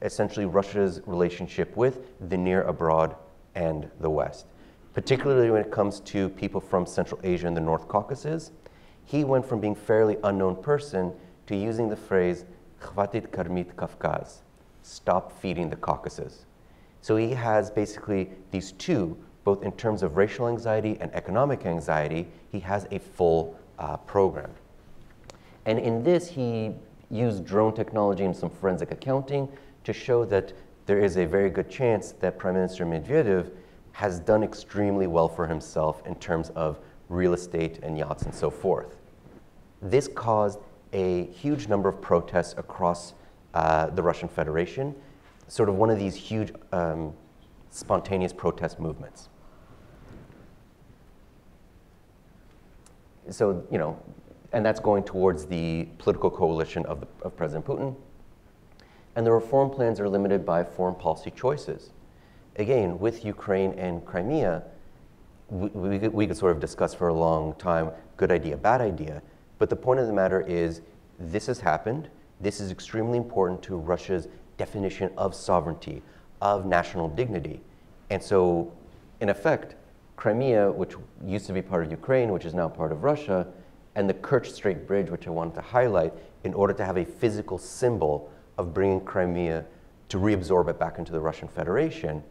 essentially Russia's relationship with the near abroad and the West, particularly when it comes to people from Central Asia and the North Caucasus. He went from being fairly unknown person to using the phrase "Khvatit karmit Kafkaz," stop feeding the Caucasus. So he has basically these two, both in terms of racial anxiety and economic anxiety, he has a full uh, program. And in this, he used drone technology and some forensic accounting to show that there is a very good chance that Prime Minister Medvedev has done extremely well for himself in terms of real estate and yachts and so forth. This caused a huge number of protests across uh, the Russian Federation, sort of one of these huge um, spontaneous protest movements. So, you know, and that's going towards the political coalition of, the, of President Putin. And the reform plans are limited by foreign policy choices. Again, with Ukraine and Crimea, we, we, we could sort of discuss for a long time good idea, bad idea. But the point of the matter is this has happened. This is extremely important to Russia's definition of sovereignty, of national dignity. And so, in effect, Crimea, which used to be part of Ukraine, which is now part of Russia, and the Kerch Strait Bridge, which I wanted to highlight, in order to have a physical symbol of bringing Crimea to reabsorb it back into the Russian Federation.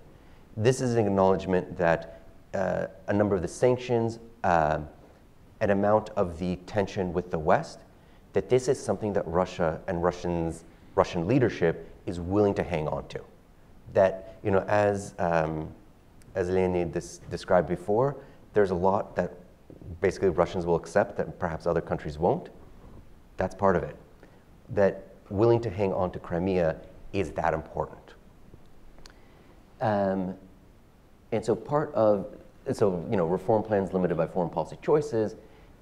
This is an acknowledgement that uh, a number of the sanctions, uh, an amount of the tension with the West, that this is something that Russia and Russians, Russian leadership is willing to hang on to. That, you know, as, um, as Leonid des- described before, there's a lot that basically Russians will accept that perhaps other countries won't. That's part of it. That willing to hang on to Crimea is that important. Um, and so part of, so, you know, reform plans limited by foreign policy choices,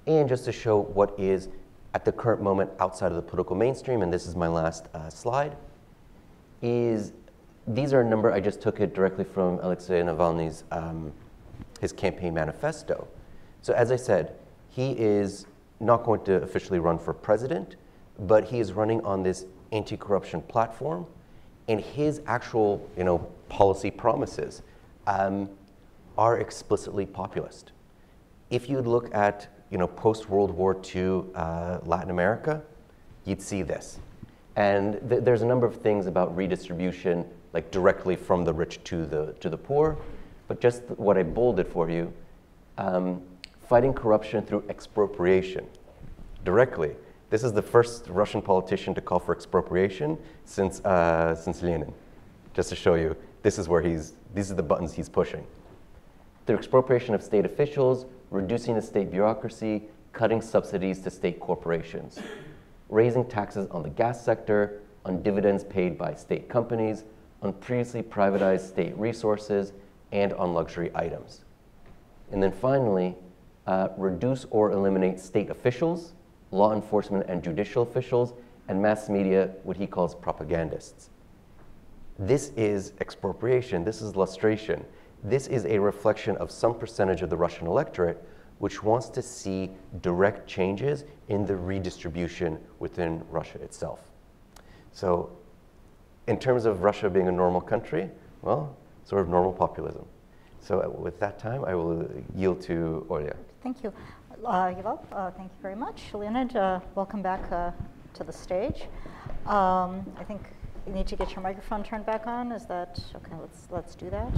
and just to show what is at the current moment outside of the political mainstream, and this is my last uh, slide, is these are a number, I just took it directly from Alexei Navalny's, um, his campaign manifesto. So as I said, he is not going to officially run for president, but he is running on this anti-corruption platform, and his actual, you know, policy promises um, are explicitly populist. If you look at, you know, post-World War II uh, Latin America, you'd see this. And th- there's a number of things about redistribution, like directly from the rich to the, to the poor, but just what I bolded for you, um, fighting corruption through expropriation, directly. This is the first Russian politician to call for expropriation since, uh, since Lenin, just to show you this is where he's, these are the buttons he's pushing. Through expropriation of state officials, reducing the state bureaucracy, cutting subsidies to state corporations, raising taxes on the gas sector, on dividends paid by state companies, on previously privatized state resources, and on luxury items. And then finally, uh, reduce or eliminate state officials, law enforcement and judicial officials, and mass media, what he calls propagandists. This is expropriation, this is lustration. This is a reflection of some percentage of the Russian electorate which wants to see direct changes in the redistribution within Russia itself. So, in terms of Russia being a normal country, well, sort of normal populism. So, with that time, I will yield to Olya. Thank you. Uh, uh, thank you very much. Leonid, uh, welcome back uh, to the stage. Um, I think you need to get your microphone turned back on. Is that okay? Let's let's do that.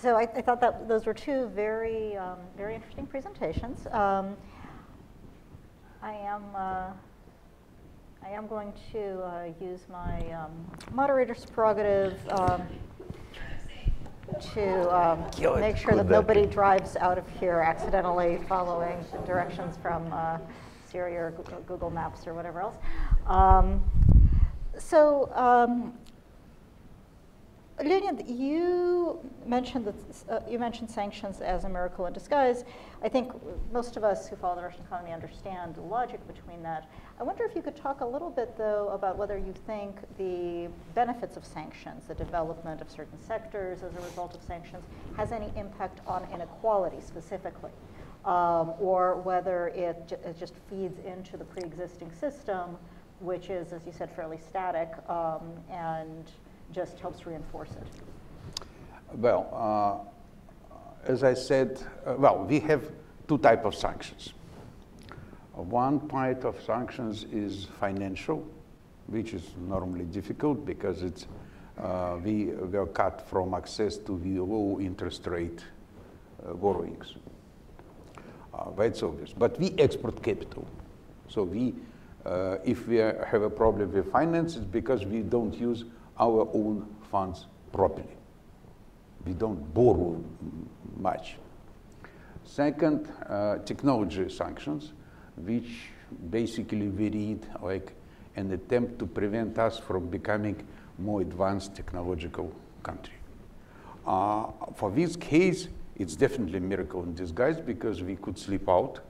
So I, I, thought that those were two very, um, very interesting presentations. Um, I am, uh, I am going to uh, use my um, moderator's prerogative um, to um, make sure that nobody drives out of here accidentally following directions from uh, Siri or Google Maps or whatever else. Um, so um, Leonid, you mentioned that uh, you mentioned sanctions as a miracle in disguise. I think most of us who follow the Russian economy understand the logic between that. I wonder if you could talk a little bit, though, about whether you think the benefits of sanctions, the development of certain sectors as a result of sanctions, has any impact on inequality specifically, um, or whether it, it, just feeds into the pre-existing system, which is, as you said, fairly static um, and just helps reinforce it? Well, uh, as I said, uh, well, we have two types of sanctions. Uh, one part of sanctions is financial, which is normally difficult because it's, uh, we were cut from access to the low interest rate uh, borrowings. Uh, that's obvious. But we export capital. So we, if we have a problem with finance, it's because we don't use our own funds properly. We don't borrow much. Second, uh, technology sanctions, which basically we read like an attempt to prevent us from becoming more advanced technological country. Uh, for this case, it's definitely a miracle in disguise because we could sleep out.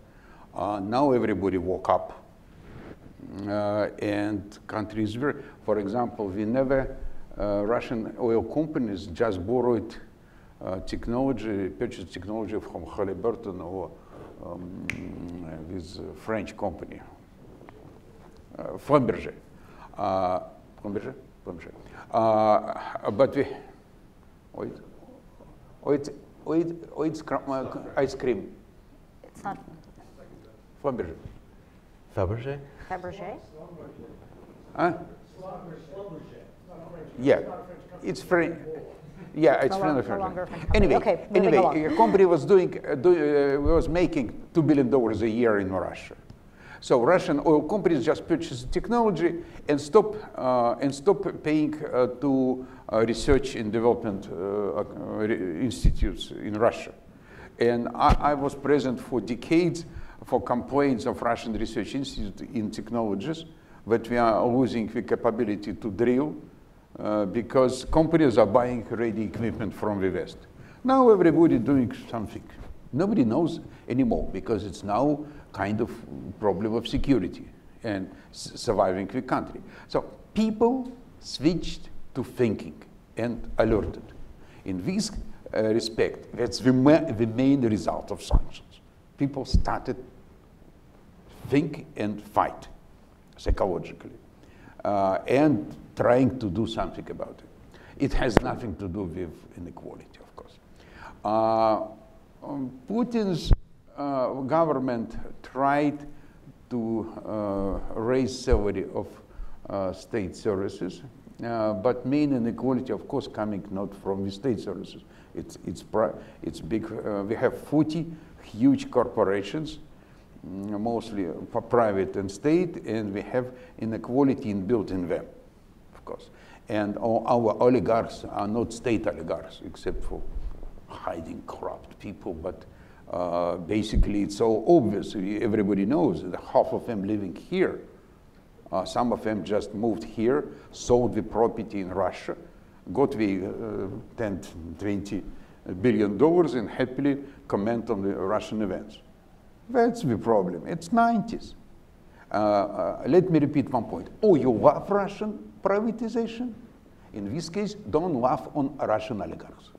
Uh, now everybody woke up and countries very, for example, we never, uh, Russian oil companies just borrowed uh, technology, purchased technology from Halliburton or um, this French company, uh, Schlumberger. Uh, Schlumberger? Schlumberger. Uh, but we, wait, wait, wait, wait, ice cream. It's not. Schlumberger. Fabergé? Fabergé? Huh? Yeah, it's French. Yeah, it's no French. No anyway, okay, anyway, along. a company was doing, uh, do, uh, was making two billion dollars a year in Russia. So Russian oil companies just purchased technology and stop uh, and stop paying uh, to uh, research and development uh, institutes in Russia. And I, I was present for decades for complaints of Russian Research Institute in technologies that we are losing the capability to drill uh, because companies are buying ready equipment from the West. Now everybody doing something. Nobody knows anymore because it's now kind of problem of security and surviving the country. So people switched to thinking and alerted. In this uh, respect, that's the, ma the main result of sanctions. People started think and fight psychologically uh, and trying to do something about it. It has nothing to do with inequality, of course. Uh, um, Putin's uh, government tried to uh, raise salary of uh, state services, uh, but main inequality, of course, coming not from the state services. It's, it's, it's big. we have 40 huge corporations mostly for private and state, and we have inequality inbuilt in them, of course. And our oligarchs are not state oligarchs, except for hiding corrupt people, but uh, basically it's so obvious, everybody knows that half of them living here. Uh, some of them just moved here, sold the property in Russia, got the uh, 10, 20 billion dollars and happily comment on the Russian events. That's the problem. It's 90s. Uh, uh, let me repeat one point. Oh, you love Russian privatization? In this case, don't laugh on Russian oligarchs.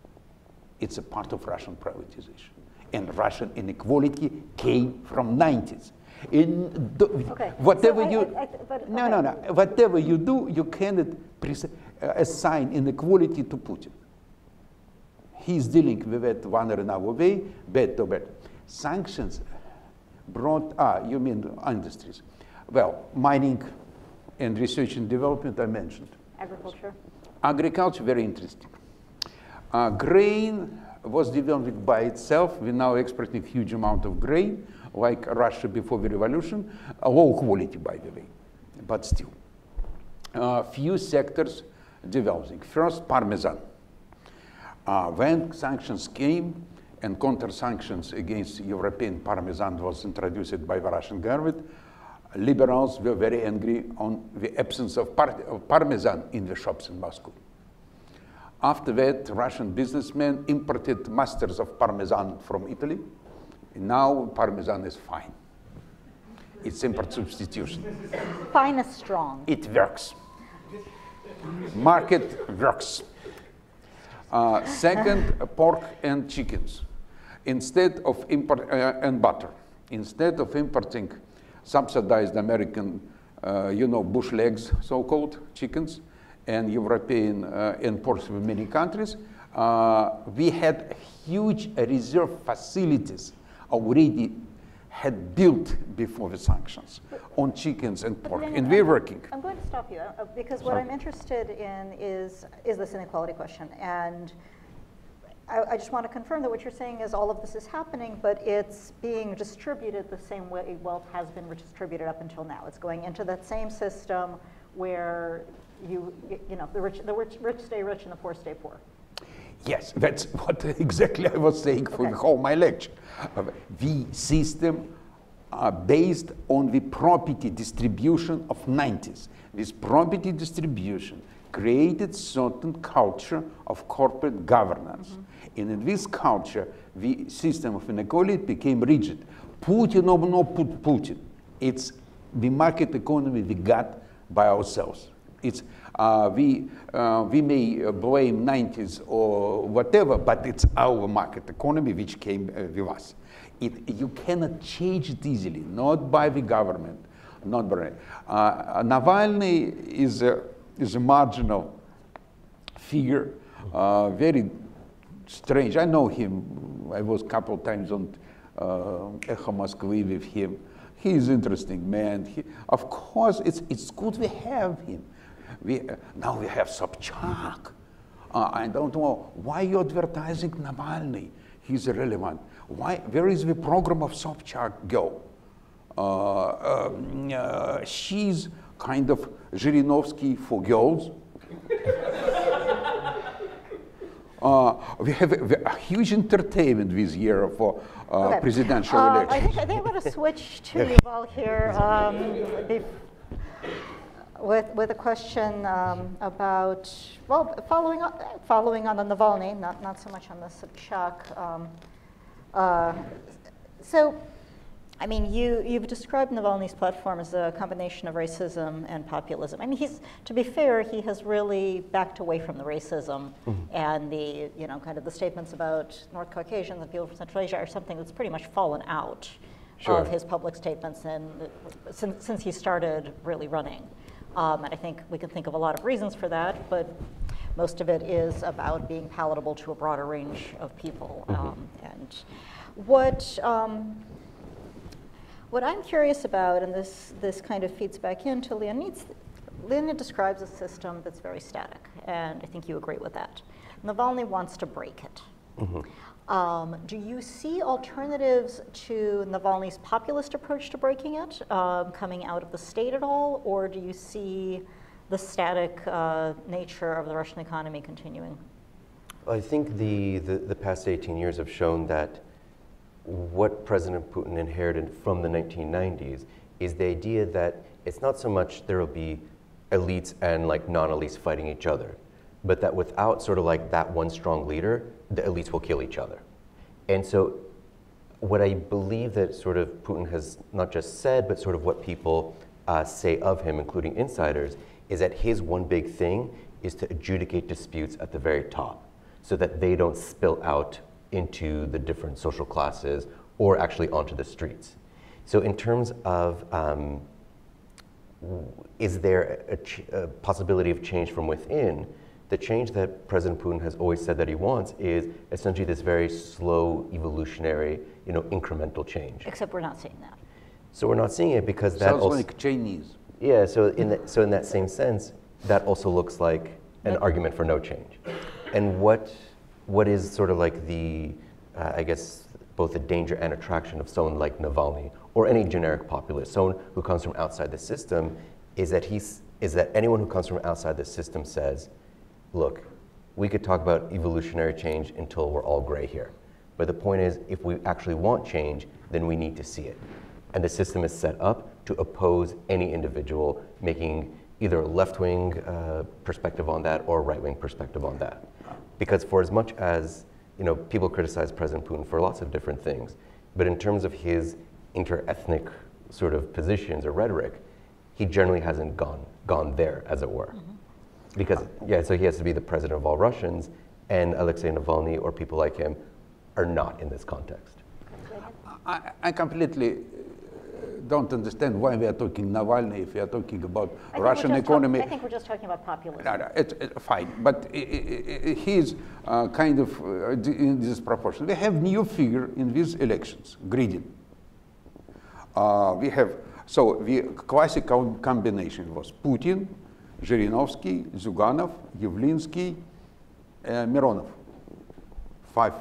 It's a part of Russian privatization. And Russian inequality came from 90s. In the, okay. whatever so you I, I, but, no okay. no no whatever you do, you cannot uh, assign inequality to Putin. He's dealing with it one or another way, bad to bad. Sanctions brought, ah, you mean industries. Well, mining and research and development I mentioned. Agriculture. Agriculture, very interesting. Uh, grain was developed by itself. We're now exporting huge amount of grain, like Russia before the revolution. Uh, low quality, by the way, but still. Uh, few sectors developing. First, Parmesan. Uh, when sanctions came and counter-sanctions against European Parmesan was introduced by the Russian government, liberals were very angry on the absence of, par of Parmesan in the shops in Moscow. After that, Russian businessmen imported masters of Parmesan from Italy. And now Parmesan is fine. It's import substitution. Fine is strong. It works. Market works. Uh, second, pork and chickens. Instead of import uh, and butter, instead of importing subsidized American, uh, you know, bush legs, so-called chickens, and European uh, imports from many countries, uh, we had huge reserve facilities already had built before the sanctions on chickens and pork, Then and we're working. I'm going to stop you uh, because what Sorry. I'm interested in is, is this inequality question. And I, I just want to confirm that what you're saying is all of this is happening, but it's being distributed the same way wealth has been distributed up until now. It's going into that same system where you, you know, the rich, the rich, rich stay rich and the poor stay poor. Yes, that's what exactly I was saying for the Okay. whole my lecture. The system uh, based on the property distribution of 90s. This property distribution created certain culture of corporate governance. And in this culture, the system of inequality became rigid. Putin or no put Putin, it's the market economy we got by ourselves. It's, uh, we, uh, we may uh, blame 90s or whatever, but it's our market economy which came uh, with us. It, you cannot change it easily, not by the government, not by. Uh, Navalny is a, is a marginal figure, very strange. I know him. I was a couple times on uh, Echo Moskvy with him. He's interesting man. He, of course, it's, it's good we have him. We, uh, now we have Sobchak. Uh, I don't know why you're advertising Navalny. He's irrelevant. Why? Where is the program of Sobchak go? Uh, um, uh, she's kind of Zhirinovsky for girls. Uh, we have a, a huge entertainment this year for uh, Okay. presidential Uh, I election. think, I think I'm going to switch to Yuval here um, with, with a question um, about, well, following on, following on the Navalny, not, not so much on the Sobchak. Um, uh, so, I mean, you, you've described Navalny's platform as a combination of racism and populism. I mean, he's, to be fair, he has really backed away from the racism and the, you know, kind of the statements about North Caucasians and people from Central Asia are something that's pretty much fallen out Sure. of his public statements and since, since he started really running. Um, and I think we can think of a lot of reasons for that, but most of it is about being palatable to a broader range of people. Um, and what, um, what I'm curious about, and this, this kind of feeds back into Leonid's, Leonid describes a system that's very static, and I think you agree with that. Navalny wants to break it. Um, do you see alternatives to Navalny's populist approach to breaking it um, coming out of the state at all, or do you see the static uh, nature of the Russian economy continuing? I think the, the, the past 18 years have shown that what President Putin inherited from the 1990s is the idea that it's not so much there will be elites and like non-elites fighting each other, but that without sort of like that one strong leader, the elites will kill each other. And so what I believe that sort of Putin has not just said, but sort of what people uh, say of him, including insiders, is that his one big thing is to adjudicate disputes at the very top so that they don't spill out into the different social classes or actually onto the streets. So, in terms of um, is there a, a possibility of change from within? The change that President Putin has always said that he wants is essentially this very slow, evolutionary, you know, incremental change. Except we're not seeing that. So we're not seeing it because that Sounds also, like Chinese. yeah. So in that, so in that same sense, that also looks like an Yep. argument for no change. And what what is sort of like the, uh, I guess, both the danger and attraction of someone like Navalny or any generic populist, someone who comes from outside the system, is that he's is that anyone who comes from outside the system says, look, we could talk about evolutionary change until we're all gray here. But the point is, if we actually want change, then we need to see it. And the system is set up to oppose any individual making either a left wing uh, perspective on that or a right wing perspective on that. Because for as much as you know, people criticize President Putin for lots of different things, but in terms of his inter-ethnic sort of positions or rhetoric, he generally hasn't gone, gone there, as it were. Because, yeah, so he has to be the president of all Russians, and Alexei Navalny or people like him are not in this context. I, I completely uh, don't understand why we are talking Navalny if we are talking about I Russian economy. I think we're just talking about populism. No, no, it's, it's fine, but he's uh, kind of uh, in proportion. We have new figure in these elections, Grudinin. Uh, we have so the classic combination was Putin, Zhirinovsky, Zyuganov, Yavlinsky, uh, Mironov. Five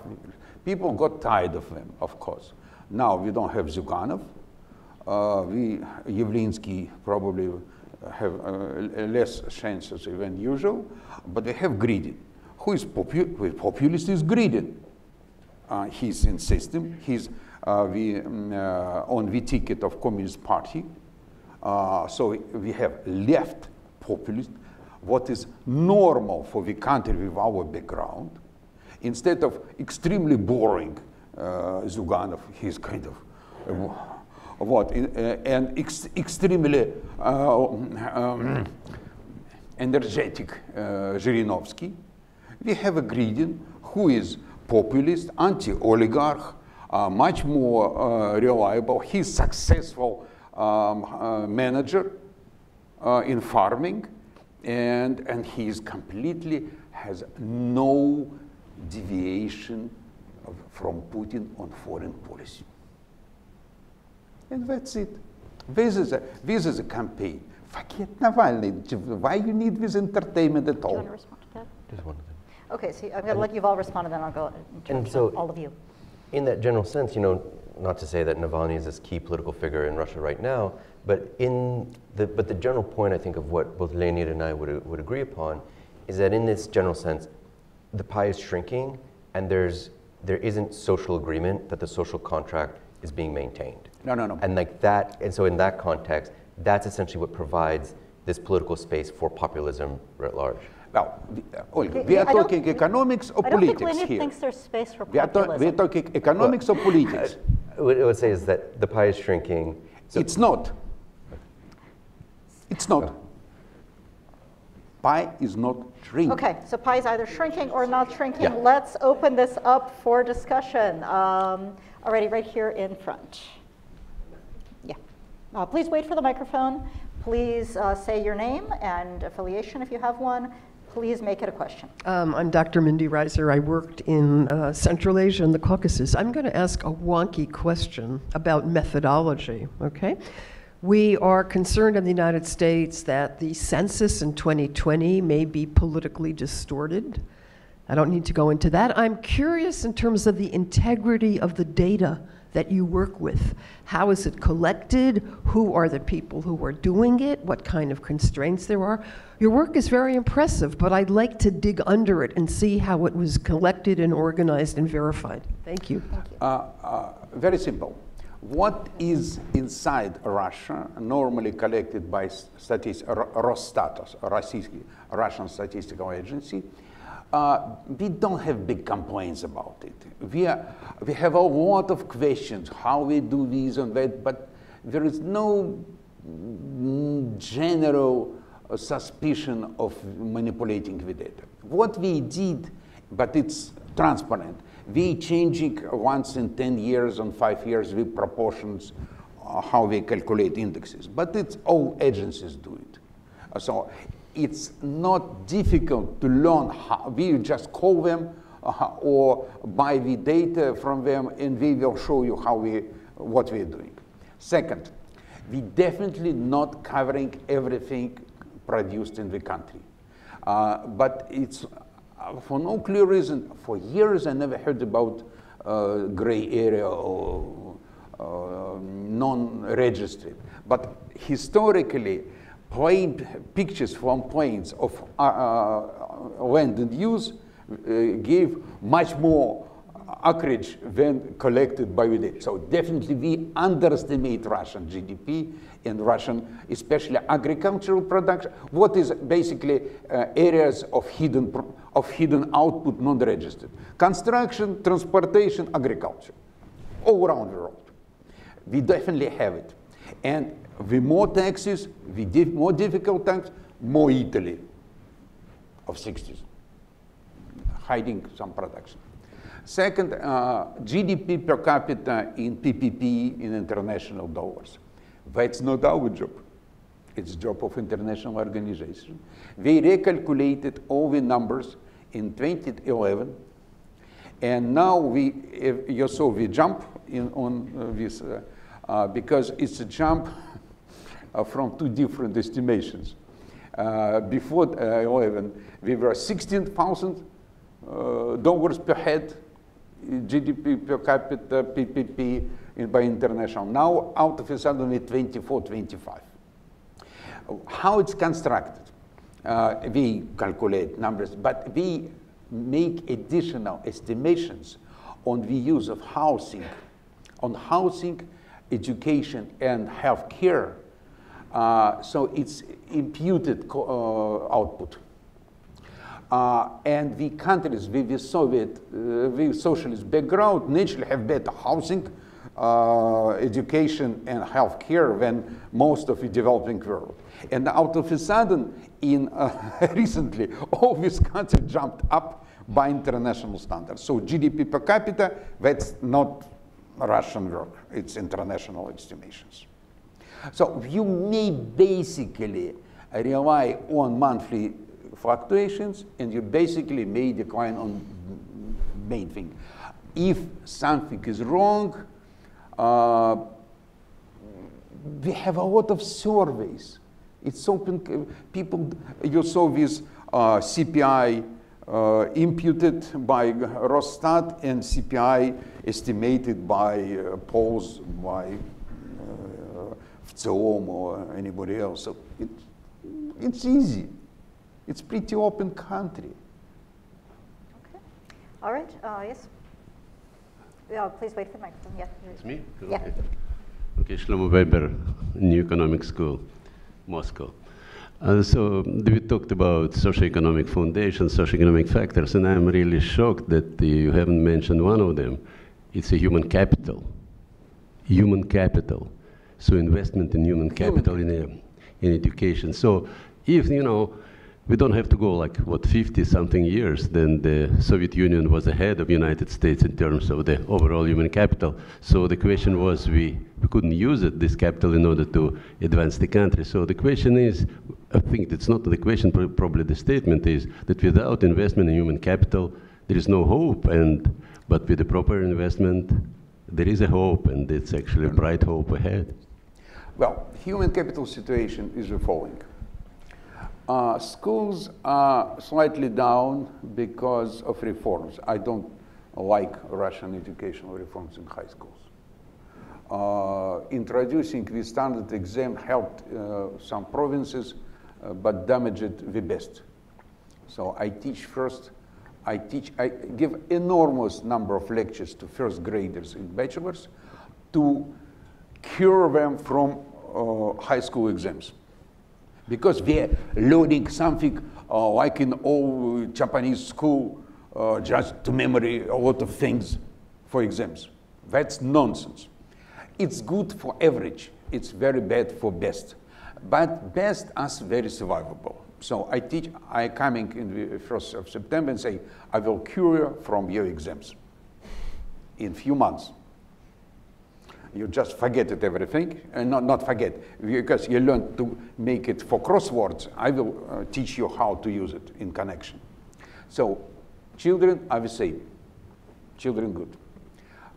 people got tired of them, of course. Now we don't have Zyuganov. Uh, we Yavlinsky probably have uh, less chances than usual, but we have Grudinin. Who is popu populist is Grudinin. Uh, he's in system. He's uh, um, uh, on the ticket of Communist Party. Uh, so we have left populist, what is normal for the country with our background, instead of extremely boring uh, Zyuganov, he's kind of uh, what, uh, and ex extremely um, energetic uh, Zhirinovsky. We have a Grudinin who is populist, anti-oligarch, uh, much more uh, reliable. He's successful um, uh, manager uh, in farming, and and he's completely has no deviation of, from Putin on foreign policy. And that's it. This is a, this is a campaign. Forget Navalny. Why you need this entertainment at all? Do you want to respond to that? Just one of them. Okay, so I'm going to let you all respond, and then I'll go to so, all of you in that general sense, you know, not to say that Navalny is this key political figure in Russia right now, but in the but the general point I think of what both Leonid and I would would agree upon is that in this general sense, the pie is shrinking, and there's there isn't social agreement that the social contract is being maintained. No, no, no. And like that, and so in that context, that's essentially what provides this political space for populism writ large. Well, uh, Olga, we are talking economics or politics here. I don't think here. thinks there's space for populism. We are, talking economics well, or politics. what I would say is that the pie is shrinking. So it's not. It's not. Pi is not shrinking. Okay, so pi is either shrinking or not shrinking. Yeah. Let's open this up for discussion. Um, already right here in front. Yeah. Uh, please wait for the microphone. Please uh, say your name and affiliation if you have one. Please make it a question. Um, I'm Dr. Mindy Reiser. I worked in uh, Central Asia and the Caucasus. I'm going to ask a wonky question about methodology, okay? We are concerned in the United States that the census in 2020 may be politically distorted. I don't need to go into that. I'm curious in terms of the integrity of the data that you work with. How is it collected? Who are the people who are doing it? What kind of constraints there are? Your work is very impressive, but I'd like to dig under it and see how it was collected and organized and verified. Thank you. Thank you. Uh, uh, very simple what is inside Russia, normally collected by statist Russian Statistical Agency, uh, we don't have big complaints about it. We, are, we have a lot of questions, how we do this and that, but there is no general uh, suspicion of manipulating the data. What we did, but it's transparent, we changing once in 10 years and five years with proportions uh, how we calculate indexes, but it's all agencies do it. Uh, so it's not difficult to learn how we just call them uh, or buy the data from them and we will show you how we what we're doing. Second we definitely not covering everything produced in the country. Uh, but it's for no clear reason, for years I never heard about uh, gray area or uh, non-registered. But historically, plane, pictures from planes of uh, uh, land and use uh, gave much more acreage than collected by did. So definitely we underestimate Russian GDP and Russian, especially agricultural production. What is basically uh, areas of hidden, of hidden output non-registered? Construction, transportation, agriculture, all around the world. We definitely have it. And the more taxes, the more difficult tax, more Italy of 60s, hiding some production. Second, uh, GDP per capita in PPP in international dollars. That's not our job. It's job of international organization. They recalculated all the numbers in 2011, and now we, you saw we jump in on this uh, uh, because it's a jump uh, from two different estimations. Before uh, 11, we were 16,000 dollars per head GDP per capita, PPP in, by international. Now, out of a sudden, it's 24, 25. How it's constructed? Uh, we calculate numbers, but we make additional estimations on the use of housing, on housing, education, and healthcare. Uh, so it's imputed uh, output. Uh, and the countries with the Soviet, uh, with socialist background naturally have better housing, uh, education, and health care than most of the developing world. And out of a sudden, in uh, recently, all countries jumped up by international standards. So GDP per capita, that's not Russian work, it's international estimations. So you may basically rely on monthly fluctuations and you basically may decline on main thing. If something is wrong, uh, we have a lot of surveys. It's open, people, you saw this uh, CPI uh, imputed by Rosstat and CPI estimated by uh, polls by uh, VCIOM or anybody else. So it, it's easy. It's pretty open country. Okay. All right. Uh, yes. Yeah, please wait for the microphone. Yeah. It's me? Yeah. Okay. okay, Shlomo Weber, New Economic School, Moscow. Uh, so we talked about socioeconomic foundations, socioeconomic factors, and I'm really shocked that uh, you haven't mentioned one of them. It's a human capital. Human capital. So investment in human capital in, a, in education. So if, you know, we don't have to go like what 50 something years then the soviet union was ahead of united states in terms of the overall human capital. So the question was we, we couldn't use it this capital in order to advance the country. So the question is i think it's not the question probably the statement is that without investment in human capital there is no hope and but with the proper investment there is a hope and it's actually a bright hope ahead. Well human capital situation is the following uh, schools are slightly down because of reforms. I don't like Russian educational reforms in high schools. Uh, introducing the standard exam helped uh, some provinces, uh, but damaged the best. So I teach first, I teach, I give enormous number of lectures to first graders in bachelors to cure them from uh, high school exams because we're learning something uh, like in old Japanese school, uh, just to memory a lot of things for exams. That's nonsense. It's good for average. It's very bad for best. But best is very survivable. So I teach, I coming in the first of September and say, I will cure you from your exams in few months. You just forget it everything, and not, not forget, because you learn to make it for crosswords. I will uh, teach you how to use it in connection. So, children are the same. Children good.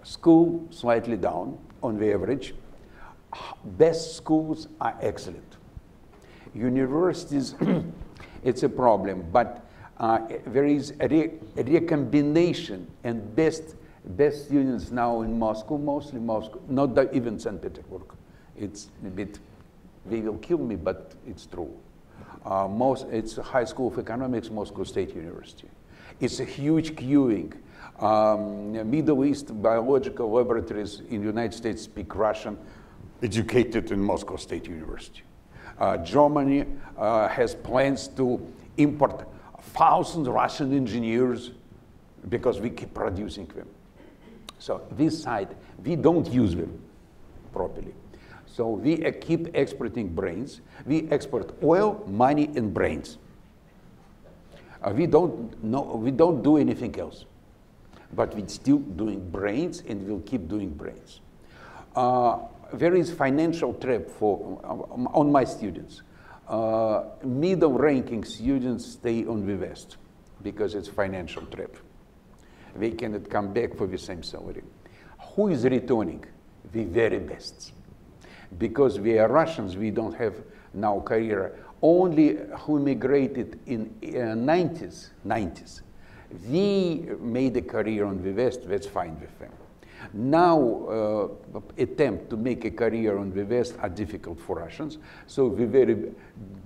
School slightly down on the average. Best schools are excellent. Universities, it's a problem, but Uh, there is a, re a recombination and best, best students now in Moscow, mostly Moscow, not even St. Petersburg. It's a bit, they will kill me, but it's true. Uh, most, it's a High School of Economics, Moscow State University. It's a huge queuing. Um, Middle East biological laboratories in the United States speak Russian, educated in Moscow State University. Uh, Germany uh, has plans to import thousands of Russian engineers because we keep producing them. So this side, we don't use them properly. So we keep exporting brains. We export oil, money, and brains. Uh, we, don't know, we don't do anything else. But we're still doing brains, and we'll keep doing brains. Uh, there is financial trap for, uh, on my students. Uh, middle ranking students stay on the West because it's financial trap. They cannot come back for the same salary. Who is returning? The very best. Because we are Russians, we don't have now career. Only who immigrated in uh, 90s, 90s, we made a career on the West, that's fine with them. Now, uh, attempt to make a career on the West are difficult for Russians, so the very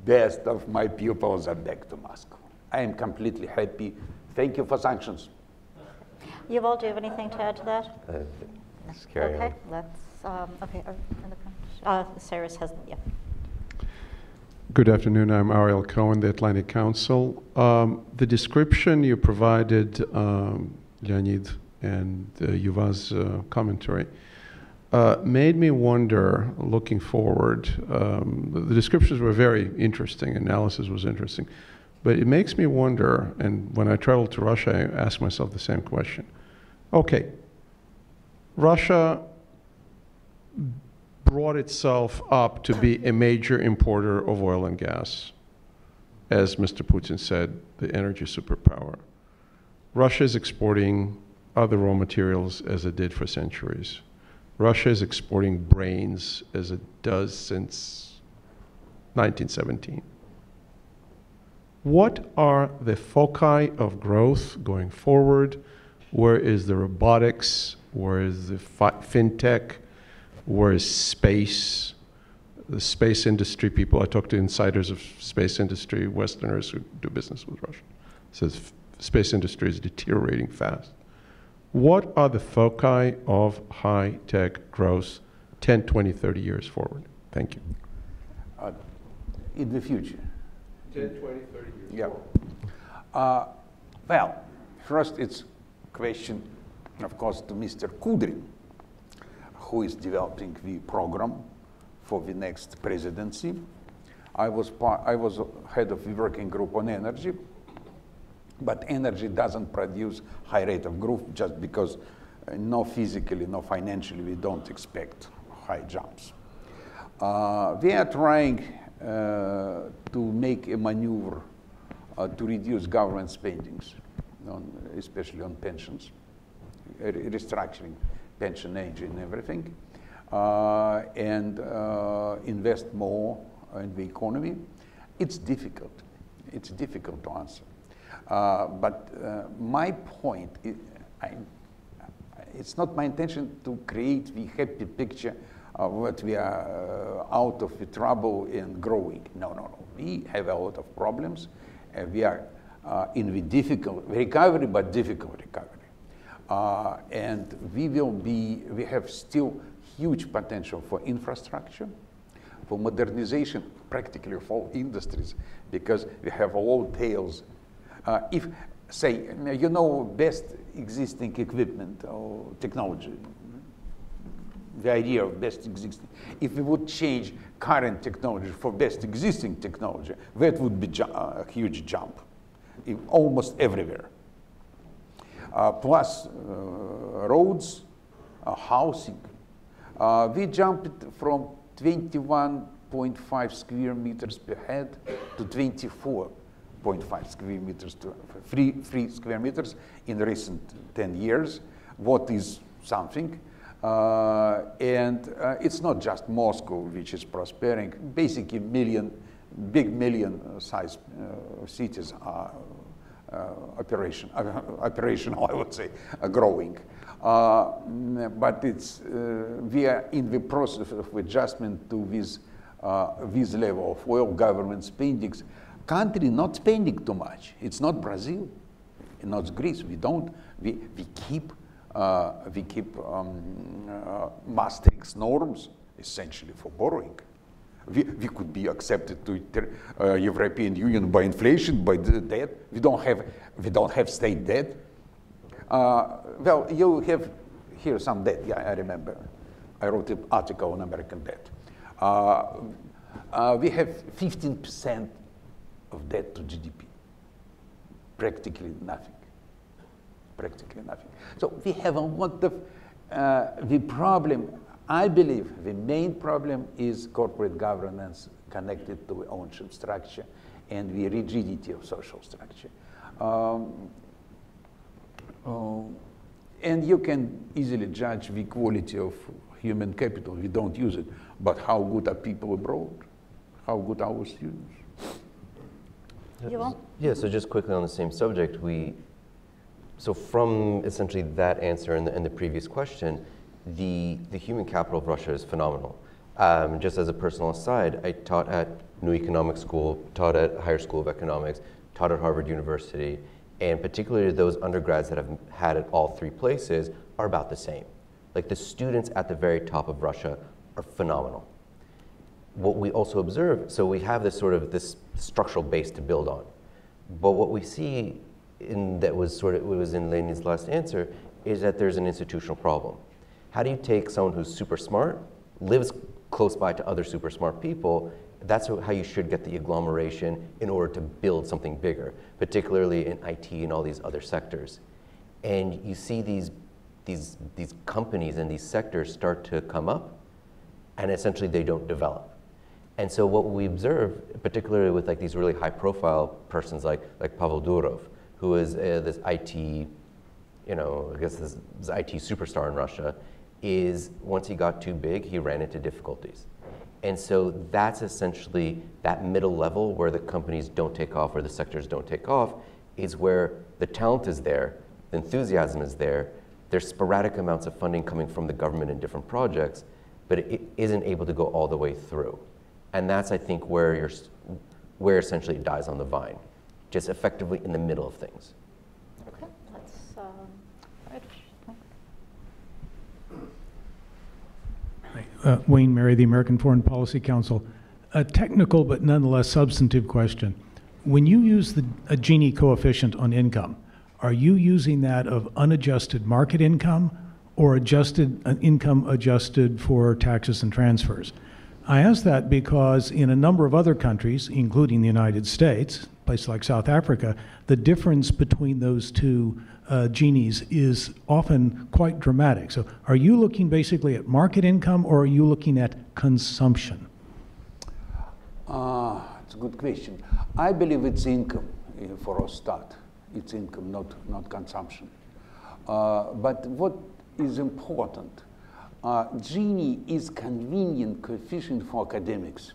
best of my pupils are back to Moscow. I am completely happy. Thank you for sanctions. Yuval, do you have anything to add to that? Uh, let's carry okay, on. let's, um, okay, are- in the front. uh, Cyrus has, yeah. Good afternoon. I'm Ariel Cohen, the Atlantic Council. Um, the description you provided, um, Leonid, and uh, Yuval's uh, commentary uh, made me wonder, looking forward. Um, the, the descriptions were very interesting, analysis was interesting, but it makes me wonder. And when I travel to Russia, I ask myself the same question. Okay, Russia brought itself up to be a major importer of oil and gas. As Mr. Putin said, the energy superpower. Russia is exporting other raw materials as it did for centuries. Russia is exporting brains as it does since 1917. What are the foci of growth going forward? Where is the robotics? Where is the fi- fintech? Where is space? The space industry people, I talk to insiders of space industry, Westerners who do business with Russia, says space industry is deteriorating fast. What are the foci of high tech growth 10, 20, 30 years forward? Thank you. Uh, in the future. 10, 20, 30 years Yeah. Uh, well, first it's question, of course, to Mr. Kudrin, who is developing the program for the next presidency. I was, part, I was head of the working group on energy, but energy doesn't produce high rate of growth just because uh, no physically, no financially, we don't expect high jumps. Uh, we are trying uh, to make a maneuver uh, to reduce government spendings, on, especially on pensions, restructuring pension age and everything, uh, and uh, invest more in the economy. It's difficult. It's difficult to answer. But my point, I, it's not my intention to create the happy picture of what we are uh, out of the trouble and growing. No, no, no. We have a lot of problems. Uh, we are uh, in the difficult recovery, but difficult recovery. Uh, and we will be, we have still huge potential for infrastructure, for modernization, practically of all industries, because we have old tales. Uh, if, say, you know, best existing equipment or technology, the idea of best existing. If we would change current technology for best existing technology, that would be ju- a huge jump, almost everywhere. Uh, plus uh, roads, uh, housing. Uh, we jumped from 21.5 square meters per head to 24.5 square meters to three, three square meters in recent 10 years. What is something? Uh, and uh, it's not just Moscow which is prospering. Basically, million, big million-sized uh, cities are operation, operational, I would say, growing. but it's, we are in the process of adjustment to this, this level of oil government spending. Country not spending too much. It's not Brazil, not Greece. We don't, we, we keep we keep um, uh, norms essentially for borrowing. We, we could be accepted to uh, European Union by inflation, by debt. We don't have, we don't have state debt. Uh, well, you have here some debt. Yeah, I remember. I wrote an article on American debt. Uh, uh, we have 15% of debt to GDP. Practically nothing practically nothing. So we have a lot of, uh, the problem, I believe the main problem is corporate governance connected to ownership structure and the rigidity of social structure. Um, uh, and you can easily judge the quality of human capital. We don't use it. But how good are people abroad? How good are our students? Yeah, so just quickly on the same subject, we so from essentially that answer and the, and the previous question, the, the human capital of Russia is phenomenal. Um, just as a personal aside, I taught at New Economic School, taught at Higher School of Economics, taught at Harvard University, and particularly those undergrads that have had it all three places are about the same. Like the students at the very top of Russia are phenomenal. What we also observe, so we have this sort of this structural base to build on. But what we see in, that was sort of was in Leonid's last answer is that there's an institutional problem. How do you take someone who's super smart, lives close by to other super smart people? That's how you should get the agglomeration in order to build something bigger, particularly in IT and all these other sectors. And you see these, these, these companies and these sectors start to come up, and essentially they don't develop. And so what we observe, particularly with like these really high profile persons like, like Pavel Durov, who is uh, this IT, you know, I guess this, this IT superstar in Russia, is once he got too big, he ran into difficulties. And so that's essentially that middle level where the companies don't take off, where the sectors don't take off, is where the talent is there, the enthusiasm is there, there's sporadic amounts of funding coming from the government in different projects, but it isn't able to go all the way through. And that's, I think, where, you're, where essentially it dies on the vine just effectively in the middle of things. Okay, let's, um, Uh, Wayne Merry, the American Foreign Policy Council. A technical but nonetheless substantive question. When you use the, a Gini coefficient on income, are you using that of unadjusted market income or adjusted uh, income adjusted for taxes and transfers? I ask that because in a number of other countries, including the United States, place like South Africa, the difference between those two uh, Ginis is often quite dramatic. So, are you looking basically at market income or are you looking at consumption? Uh, it's a good question. I believe it's income uh, for a start. It's income, not, not consumption. Uh, but what is important, uh, Gini is convenient coefficient for academics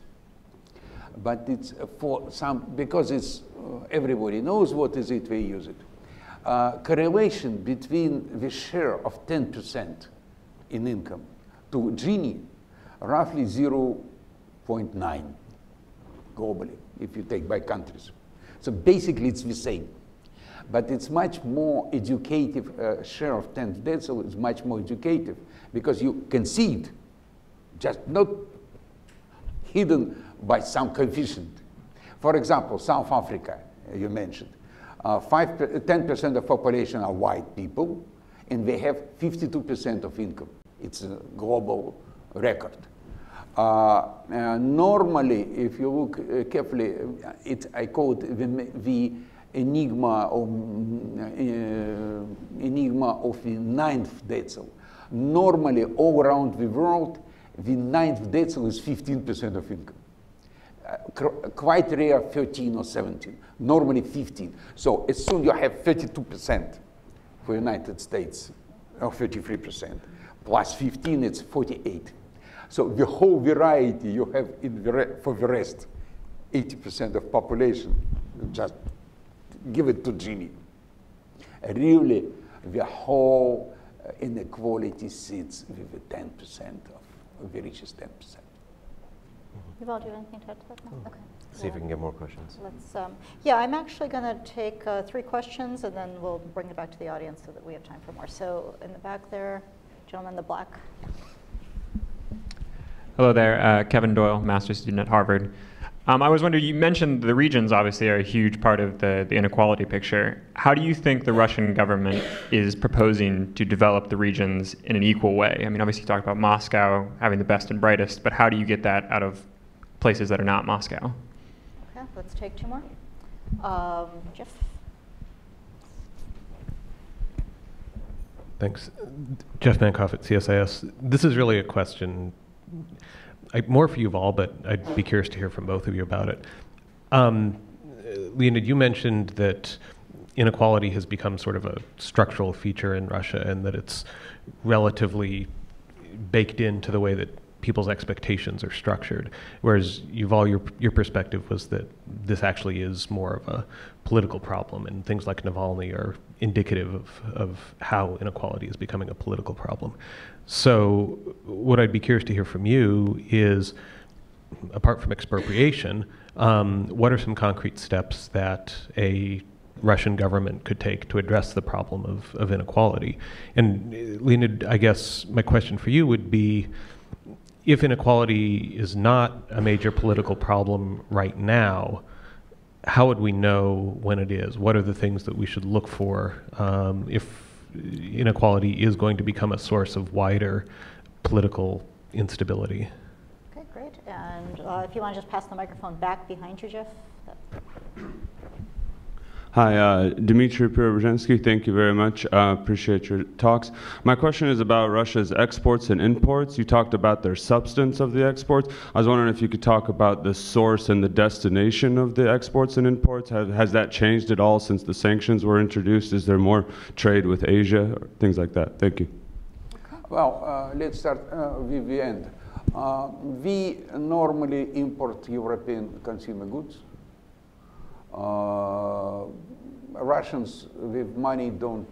but it's for some, because it's, uh, everybody knows what is it, we use it. Uh, correlation between the share of 10% in income to Gini, roughly 0.9 globally, if you take by countries. So basically it's the same. But it's much more educative, uh, share of 10 decile is much more educative because you can see it, just not hidden by some coefficient. For example, South Africa, you mentioned, uh, 10% of population are white people, and they have 52% of income. It's a global record. Uh, uh, normally, if you look uh, carefully, uh, it, I call it the, the enigma of, uh, enigma of the ninth decile. Normally, all around the world, the ninth decile is 15% of income quite rare 13 or 17, normally 15. So as soon you have 32% for United States, or 33%, plus 15, it's 48. So the whole variety you have in the for the rest, 80% of population, just give it to Gini. Really, the whole uh, inequality sits with the 10% of the richest 10%. Yuval, do you have anything to add to that? No? Okay. See if we can get more questions. Let's, um, yeah, I'm actually going to take uh, three questions and then we'll bring it back to the audience so that we have time for more. So in the back there, gentleman in the black. Hello there, uh, Kevin Doyle, master's student at Harvard. Um, I was wondering, you mentioned the regions obviously are a huge part of the, the inequality picture. How do you think the Russian government is proposing to develop the regions in an equal way? I mean, obviously you talked about Moscow having the best and brightest, but how do you get that out of places that are not Moscow? Okay, let's take two more. Um, Jeff? Thanks. Jeff Mankoff at CSIS. This is really a question I, more for Yuval, but I'd be curious to hear from both of you about it. Um, Leonid, you mentioned that inequality has become sort of a structural feature in Russia and that it's relatively baked into the way that people's expectations are structured. Whereas Yuval, your, your perspective was that this actually is more of a political problem and things like Navalny are indicative of, of how inequality is becoming a political problem. So, what I'd be curious to hear from you is, apart from expropriation, um, what are some concrete steps that a Russian government could take to address the problem of, of inequality? And, uh, Leonid, I guess my question for you would be if inequality is not a major political problem right now, how would we know when it is? What are the things that we should look for um, if inequality is going to become a source of wider political instability. Okay, great. And uh, if you want to just pass the microphone back behind you, Jeff. Hi, uh, Dmitry Preobrazhensky. Thank you very much. Uh, appreciate your talks. My question is about Russia's exports and imports. You talked about their substance of the exports. I was wondering if you could talk about the source and the destination of the exports and imports. Has, has that changed at all since the sanctions were introduced? Is there more trade with Asia, or things like that? Thank you. Well, uh, let's start uh, with the end. Uh, we normally import European consumer goods uh, Russians with money don't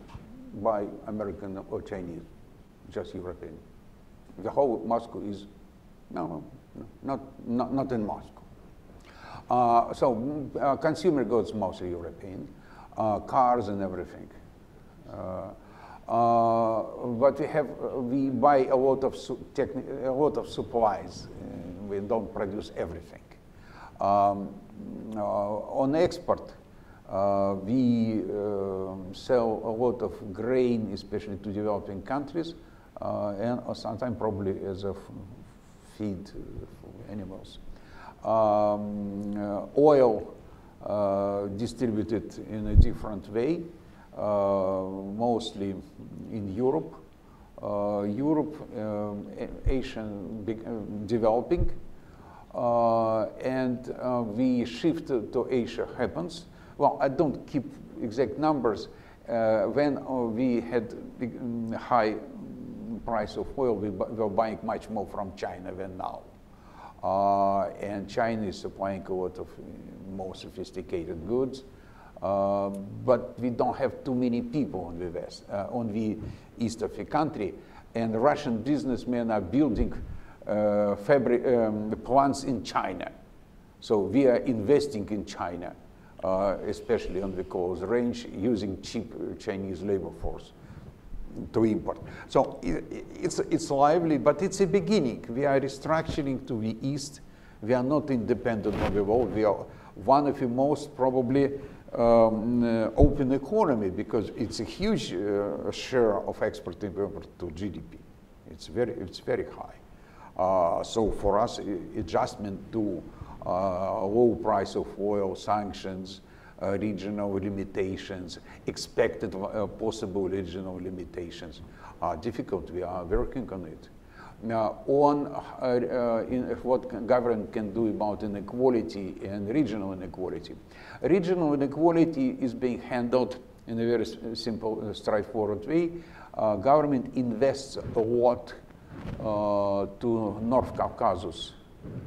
buy American or Chinese, just European. The whole Moscow is, no, no not, not, not in Moscow. Uh, so uh, consumer goods mostly European, uh, cars and everything. Uh, uh, but we have, we buy a lot of, a lot of supplies. we don't produce everything. Um, on export, uh, we um, sell a lot of grain, especially to developing countries, uh, and sometimes probably as a feed for animals. Um, oil distributed in a different way, mostly in Europe. Uh, Europe, um, Asian big, uh, developing, uh, and uh, the shift to Asia happens. Well, I don't keep exact numbers. Uh, when we had um, high price of oil, we were buying much more from China than now. Uh, and China is supplying a lot of more sophisticated goods. Uh, but we don't have too many people on the west, uh, on the east of the country. And Russian businessmen are building uh, fabric um, plants in China. So we are investing in China, uh, especially on the coast range, using cheap Chinese labor force to import. So it's, it's lively, but it's a beginning. We are restructuring to the east. We are not independent of the world. We are one of the most probably um, uh, open economy because it's a huge uh, share of export import to GDP. It's very, it's very high. Uh, so for us, adjustment to uh, low price of oil, sanctions, uh, regional limitations, expected possible regional limitations are difficult. We are working on it. Now, on what government can do about inequality and regional inequality. Regional inequality is being handled in a very simple, straightforward way. Uh, government invests a lot to North Caucasus,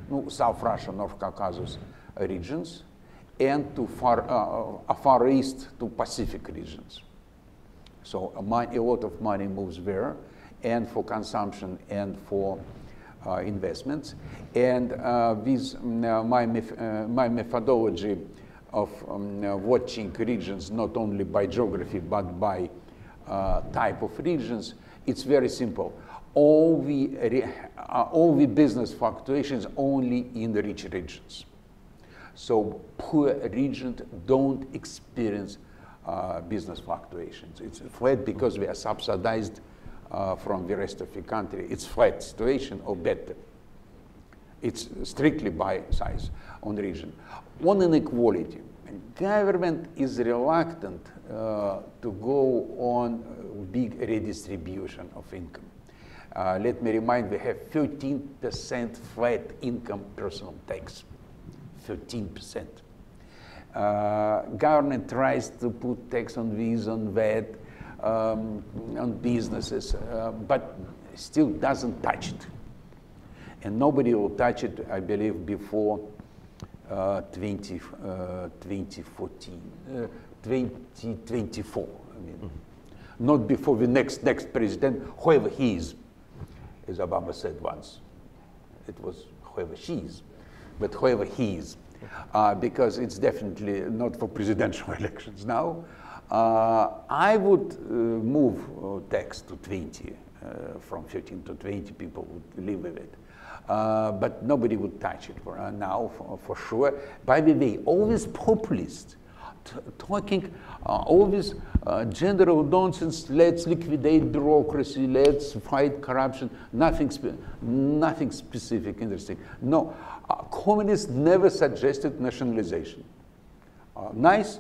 no, South Russia, North Caucasus regions, and to far, uh, far east to Pacific regions. So a, mon- a lot of money moves there, and for consumption and for uh, investments. And uh, with mm, uh, my, uh, my methodology of um, uh, watching regions not only by geography but by uh, type of regions, it's very simple. All the, uh, all the business fluctuations only in the rich regions. So poor regions don't experience uh, business fluctuations. It's flat because we are subsidized uh, from the rest of the country. It's flat situation or better. It's strictly by size on region. On inequality, government is reluctant uh, to go on big redistribution of income. Uh, let me remind, we have 13% flat income personal tax. 13%. Uh, government tries to put tax on these, on that, um, on businesses, uh, but still doesn't touch it. And nobody will touch it, I believe, before uh, 20, uh, 2014, uh, 2024. I mean, mm-hmm. not before the next next president, whoever he is, as Obama said once. It was whoever she is, but whoever he is, uh, because it's definitely not for presidential elections now. Uh, I would uh, move uh, tax to 20, uh, from 15 to 20, people would live with it. Uh, but nobody would touch it for, now, for, for, sure. By the way, all these populists talking uh, all this uh, general nonsense, let's liquidate bureaucracy, let's fight corruption, nothing, spe nothing specific, interesting. No, uh, communists never suggested nationalization. nice,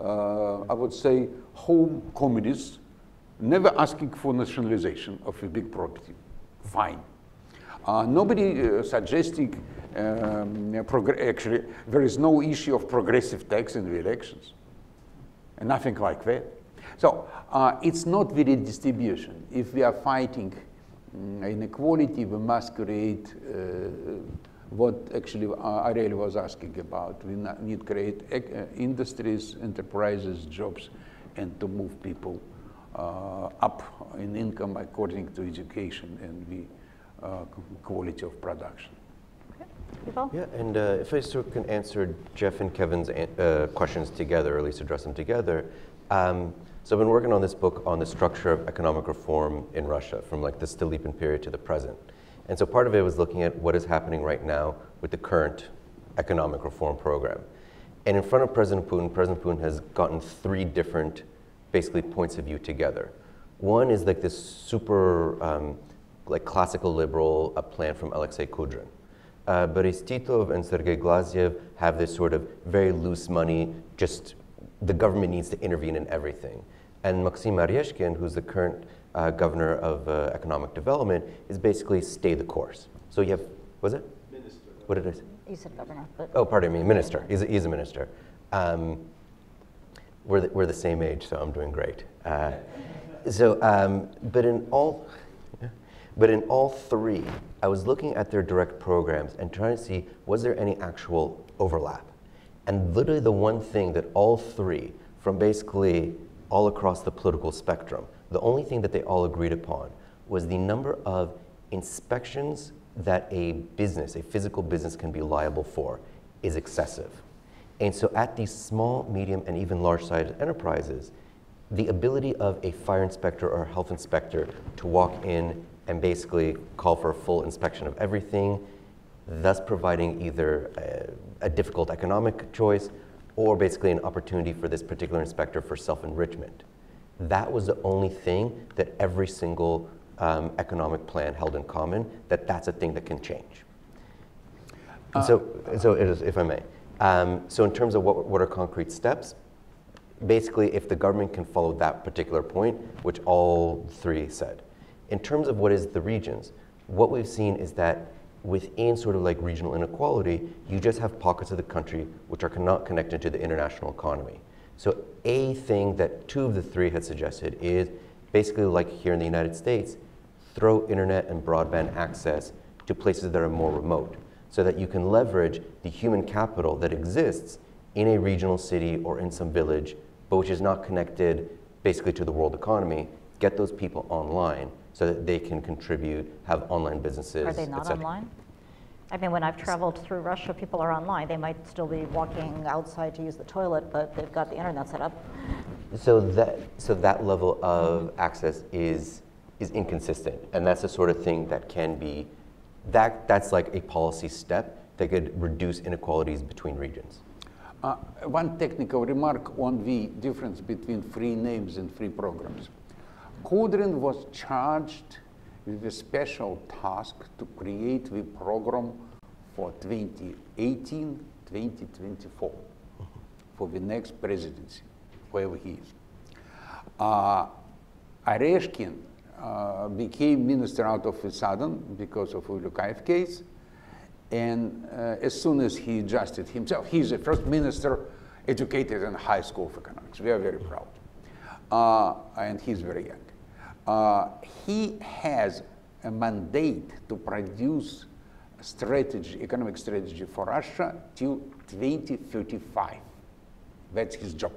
uh, I would say, home communists, never asking for nationalization of a big property. Fine. Uh, nobody uh, suggesting, um, actually, there is no issue of progressive tax in the elections. And nothing like that. So uh, it's not the redistribution. If we are fighting um, inequality, we must create uh, what actually uh, Ariel was asking about. We need to create industries, enterprises, jobs, and to move people up in income according to education and the quality of production. Yeah, and uh, if I sort of can answer Jeff and Kevin's uh, questions together, or at least address them together. Um, so I've been working on this book on the structure of economic reform in Russia from like the Stolypin period to the present. And so part of it was looking at what is happening right now with the current economic reform program. And in front of President Putin, President Putin has gotten three different, basically, points of view together. One is like this super, um, like classical liberal a plan from Alexei Kudrin. Uh, Boris Titov and Sergei Glazyev have this sort of very loose money, just the government needs to intervene in everything. And Maxim Oreshkin, who's the current uh, governor of uh, economic development is basically stay the course. So you have, was it? Minister. What did I say? You said governor. But oh, pardon me, minister. He's a, he's a minister. Um, we're, the, we're the same age, so I'm doing great. Uh, so, um, but in all, but in all three, I was looking at their direct programs and trying to see was there any actual overlap. And literally, the one thing that all three, from basically all across the political spectrum, the only thing that they all agreed upon was the number of inspections that a business, a physical business, can be liable for is excessive. And so at these small, medium, and even large-sized enterprises, the ability of a fire inspector or a health inspector to walk in and basically call for a full inspection of everything, thus providing either a, a difficult economic choice or basically an opportunity for this particular inspector for self-enrichment. That was the only thing that every single um, economic plan held in common, that that's a thing that can change. Uh, so, so if I may. Um, so in terms of what, what are concrete steps, basically if the government can follow that particular point, which all three said. In terms of what is the regions, what we've seen is that within sort of like regional inequality, you just have pockets of the country which are not connected to the international economy. So a thing that two of the three had suggested is basically like here in the United States, throw internet and broadband access to places that are more remote so that you can leverage the human capital that exists in a regional city or in some village, but which is not connected basically to the world economy, get those people online so that they can contribute, have online businesses. Are they not online? I mean, when I've traveled through Russia, people are online. They might still be walking outside to use the toilet, but they've got the internet set up. So that so that level of access is is inconsistent, and that's the sort of thing that can be that that's like a policy step that could reduce inequalities between regions. Uh, one technical remark on the difference between free names and free programs. Kudrin was charged with a special task to create the program for 2018-2024 for the next presidency, whoever he is. Uh, Oreshkin uh, became minister out of a sudden because of Ulyukayev case. And uh, as soon as he adjusted himself, he's the first minister educated in high school of economics. We are very proud. Uh, and he's very young. Uh, he has a mandate to produce strategy, economic strategy for Russia till 2035. That's his job.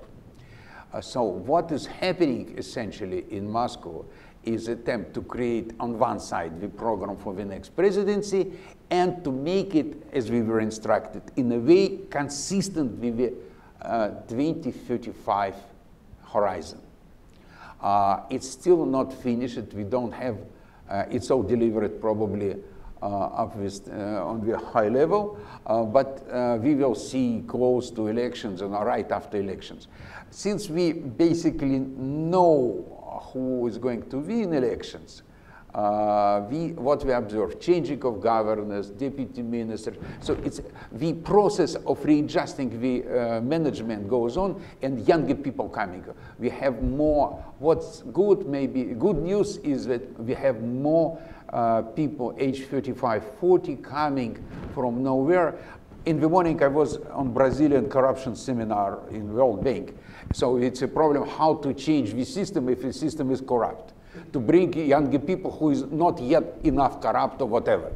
Uh, so what is happening essentially in Moscow is attempt to create on one side the program for the next presidency and to make it, as we were instructed, in a way consistent with the uh, 2035 horizon. Uh, it's still not finished. We don't have, uh, it's all delivered probably uh, up with, uh, on the high level, uh, but we will see close to elections and right after elections. Since we basically know who is going to win elections, uh, we, what we observe, changing of governors, deputy ministers. So it's the process of readjusting the uh, management goes on and younger people coming. We have more, what's good maybe, good news is that we have more uh, people age 35, 40 coming from nowhere. In the morning I was on Brazilian corruption seminar in World Bank. So it's a problem how to change the system if the system is corrupt to bring younger people who is not yet enough corrupt or whatever.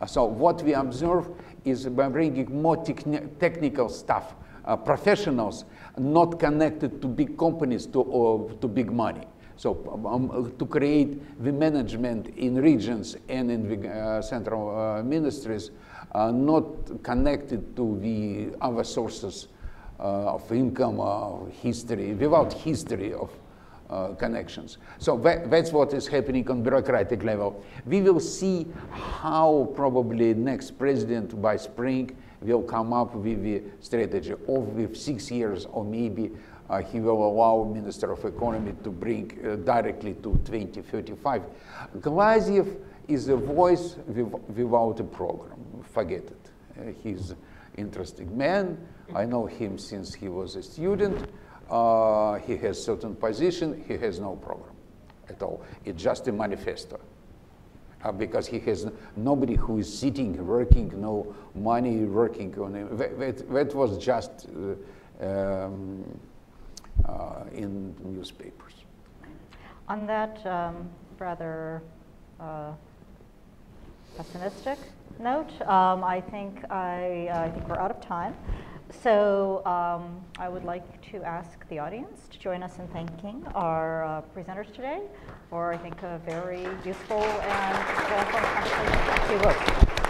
Uh, so what we observe is by bringing more techni technical stuff, uh, professionals not connected to big companies, to, uh, to big money. So um, to create the management in regions and in the uh, central uh, ministries, uh, not connected to the other sources of income, or history, without history of uh, connections. So that, that's what is happening on bureaucratic level. We will see how probably next president by spring will come up with the strategy of with six years or maybe uh, he will allow Minister of Economy to bring uh, directly to 2035. Glaziev is a voice without a program. Forget it. Uh, he's interesting man. I know him since he was a student. Uh, he has certain position, he has no program at all. It's just a manifesto. Uh, because he has nobody who is sitting, working, no money working on him. That, that, that was just uh, um, uh, in newspapers. On that um, rather uh, pessimistic note, um, I think I, I think we're out of time. So um, I would like to ask the audience to join us in thanking our uh, presenters today for, I think, a very useful and well-informed conversation.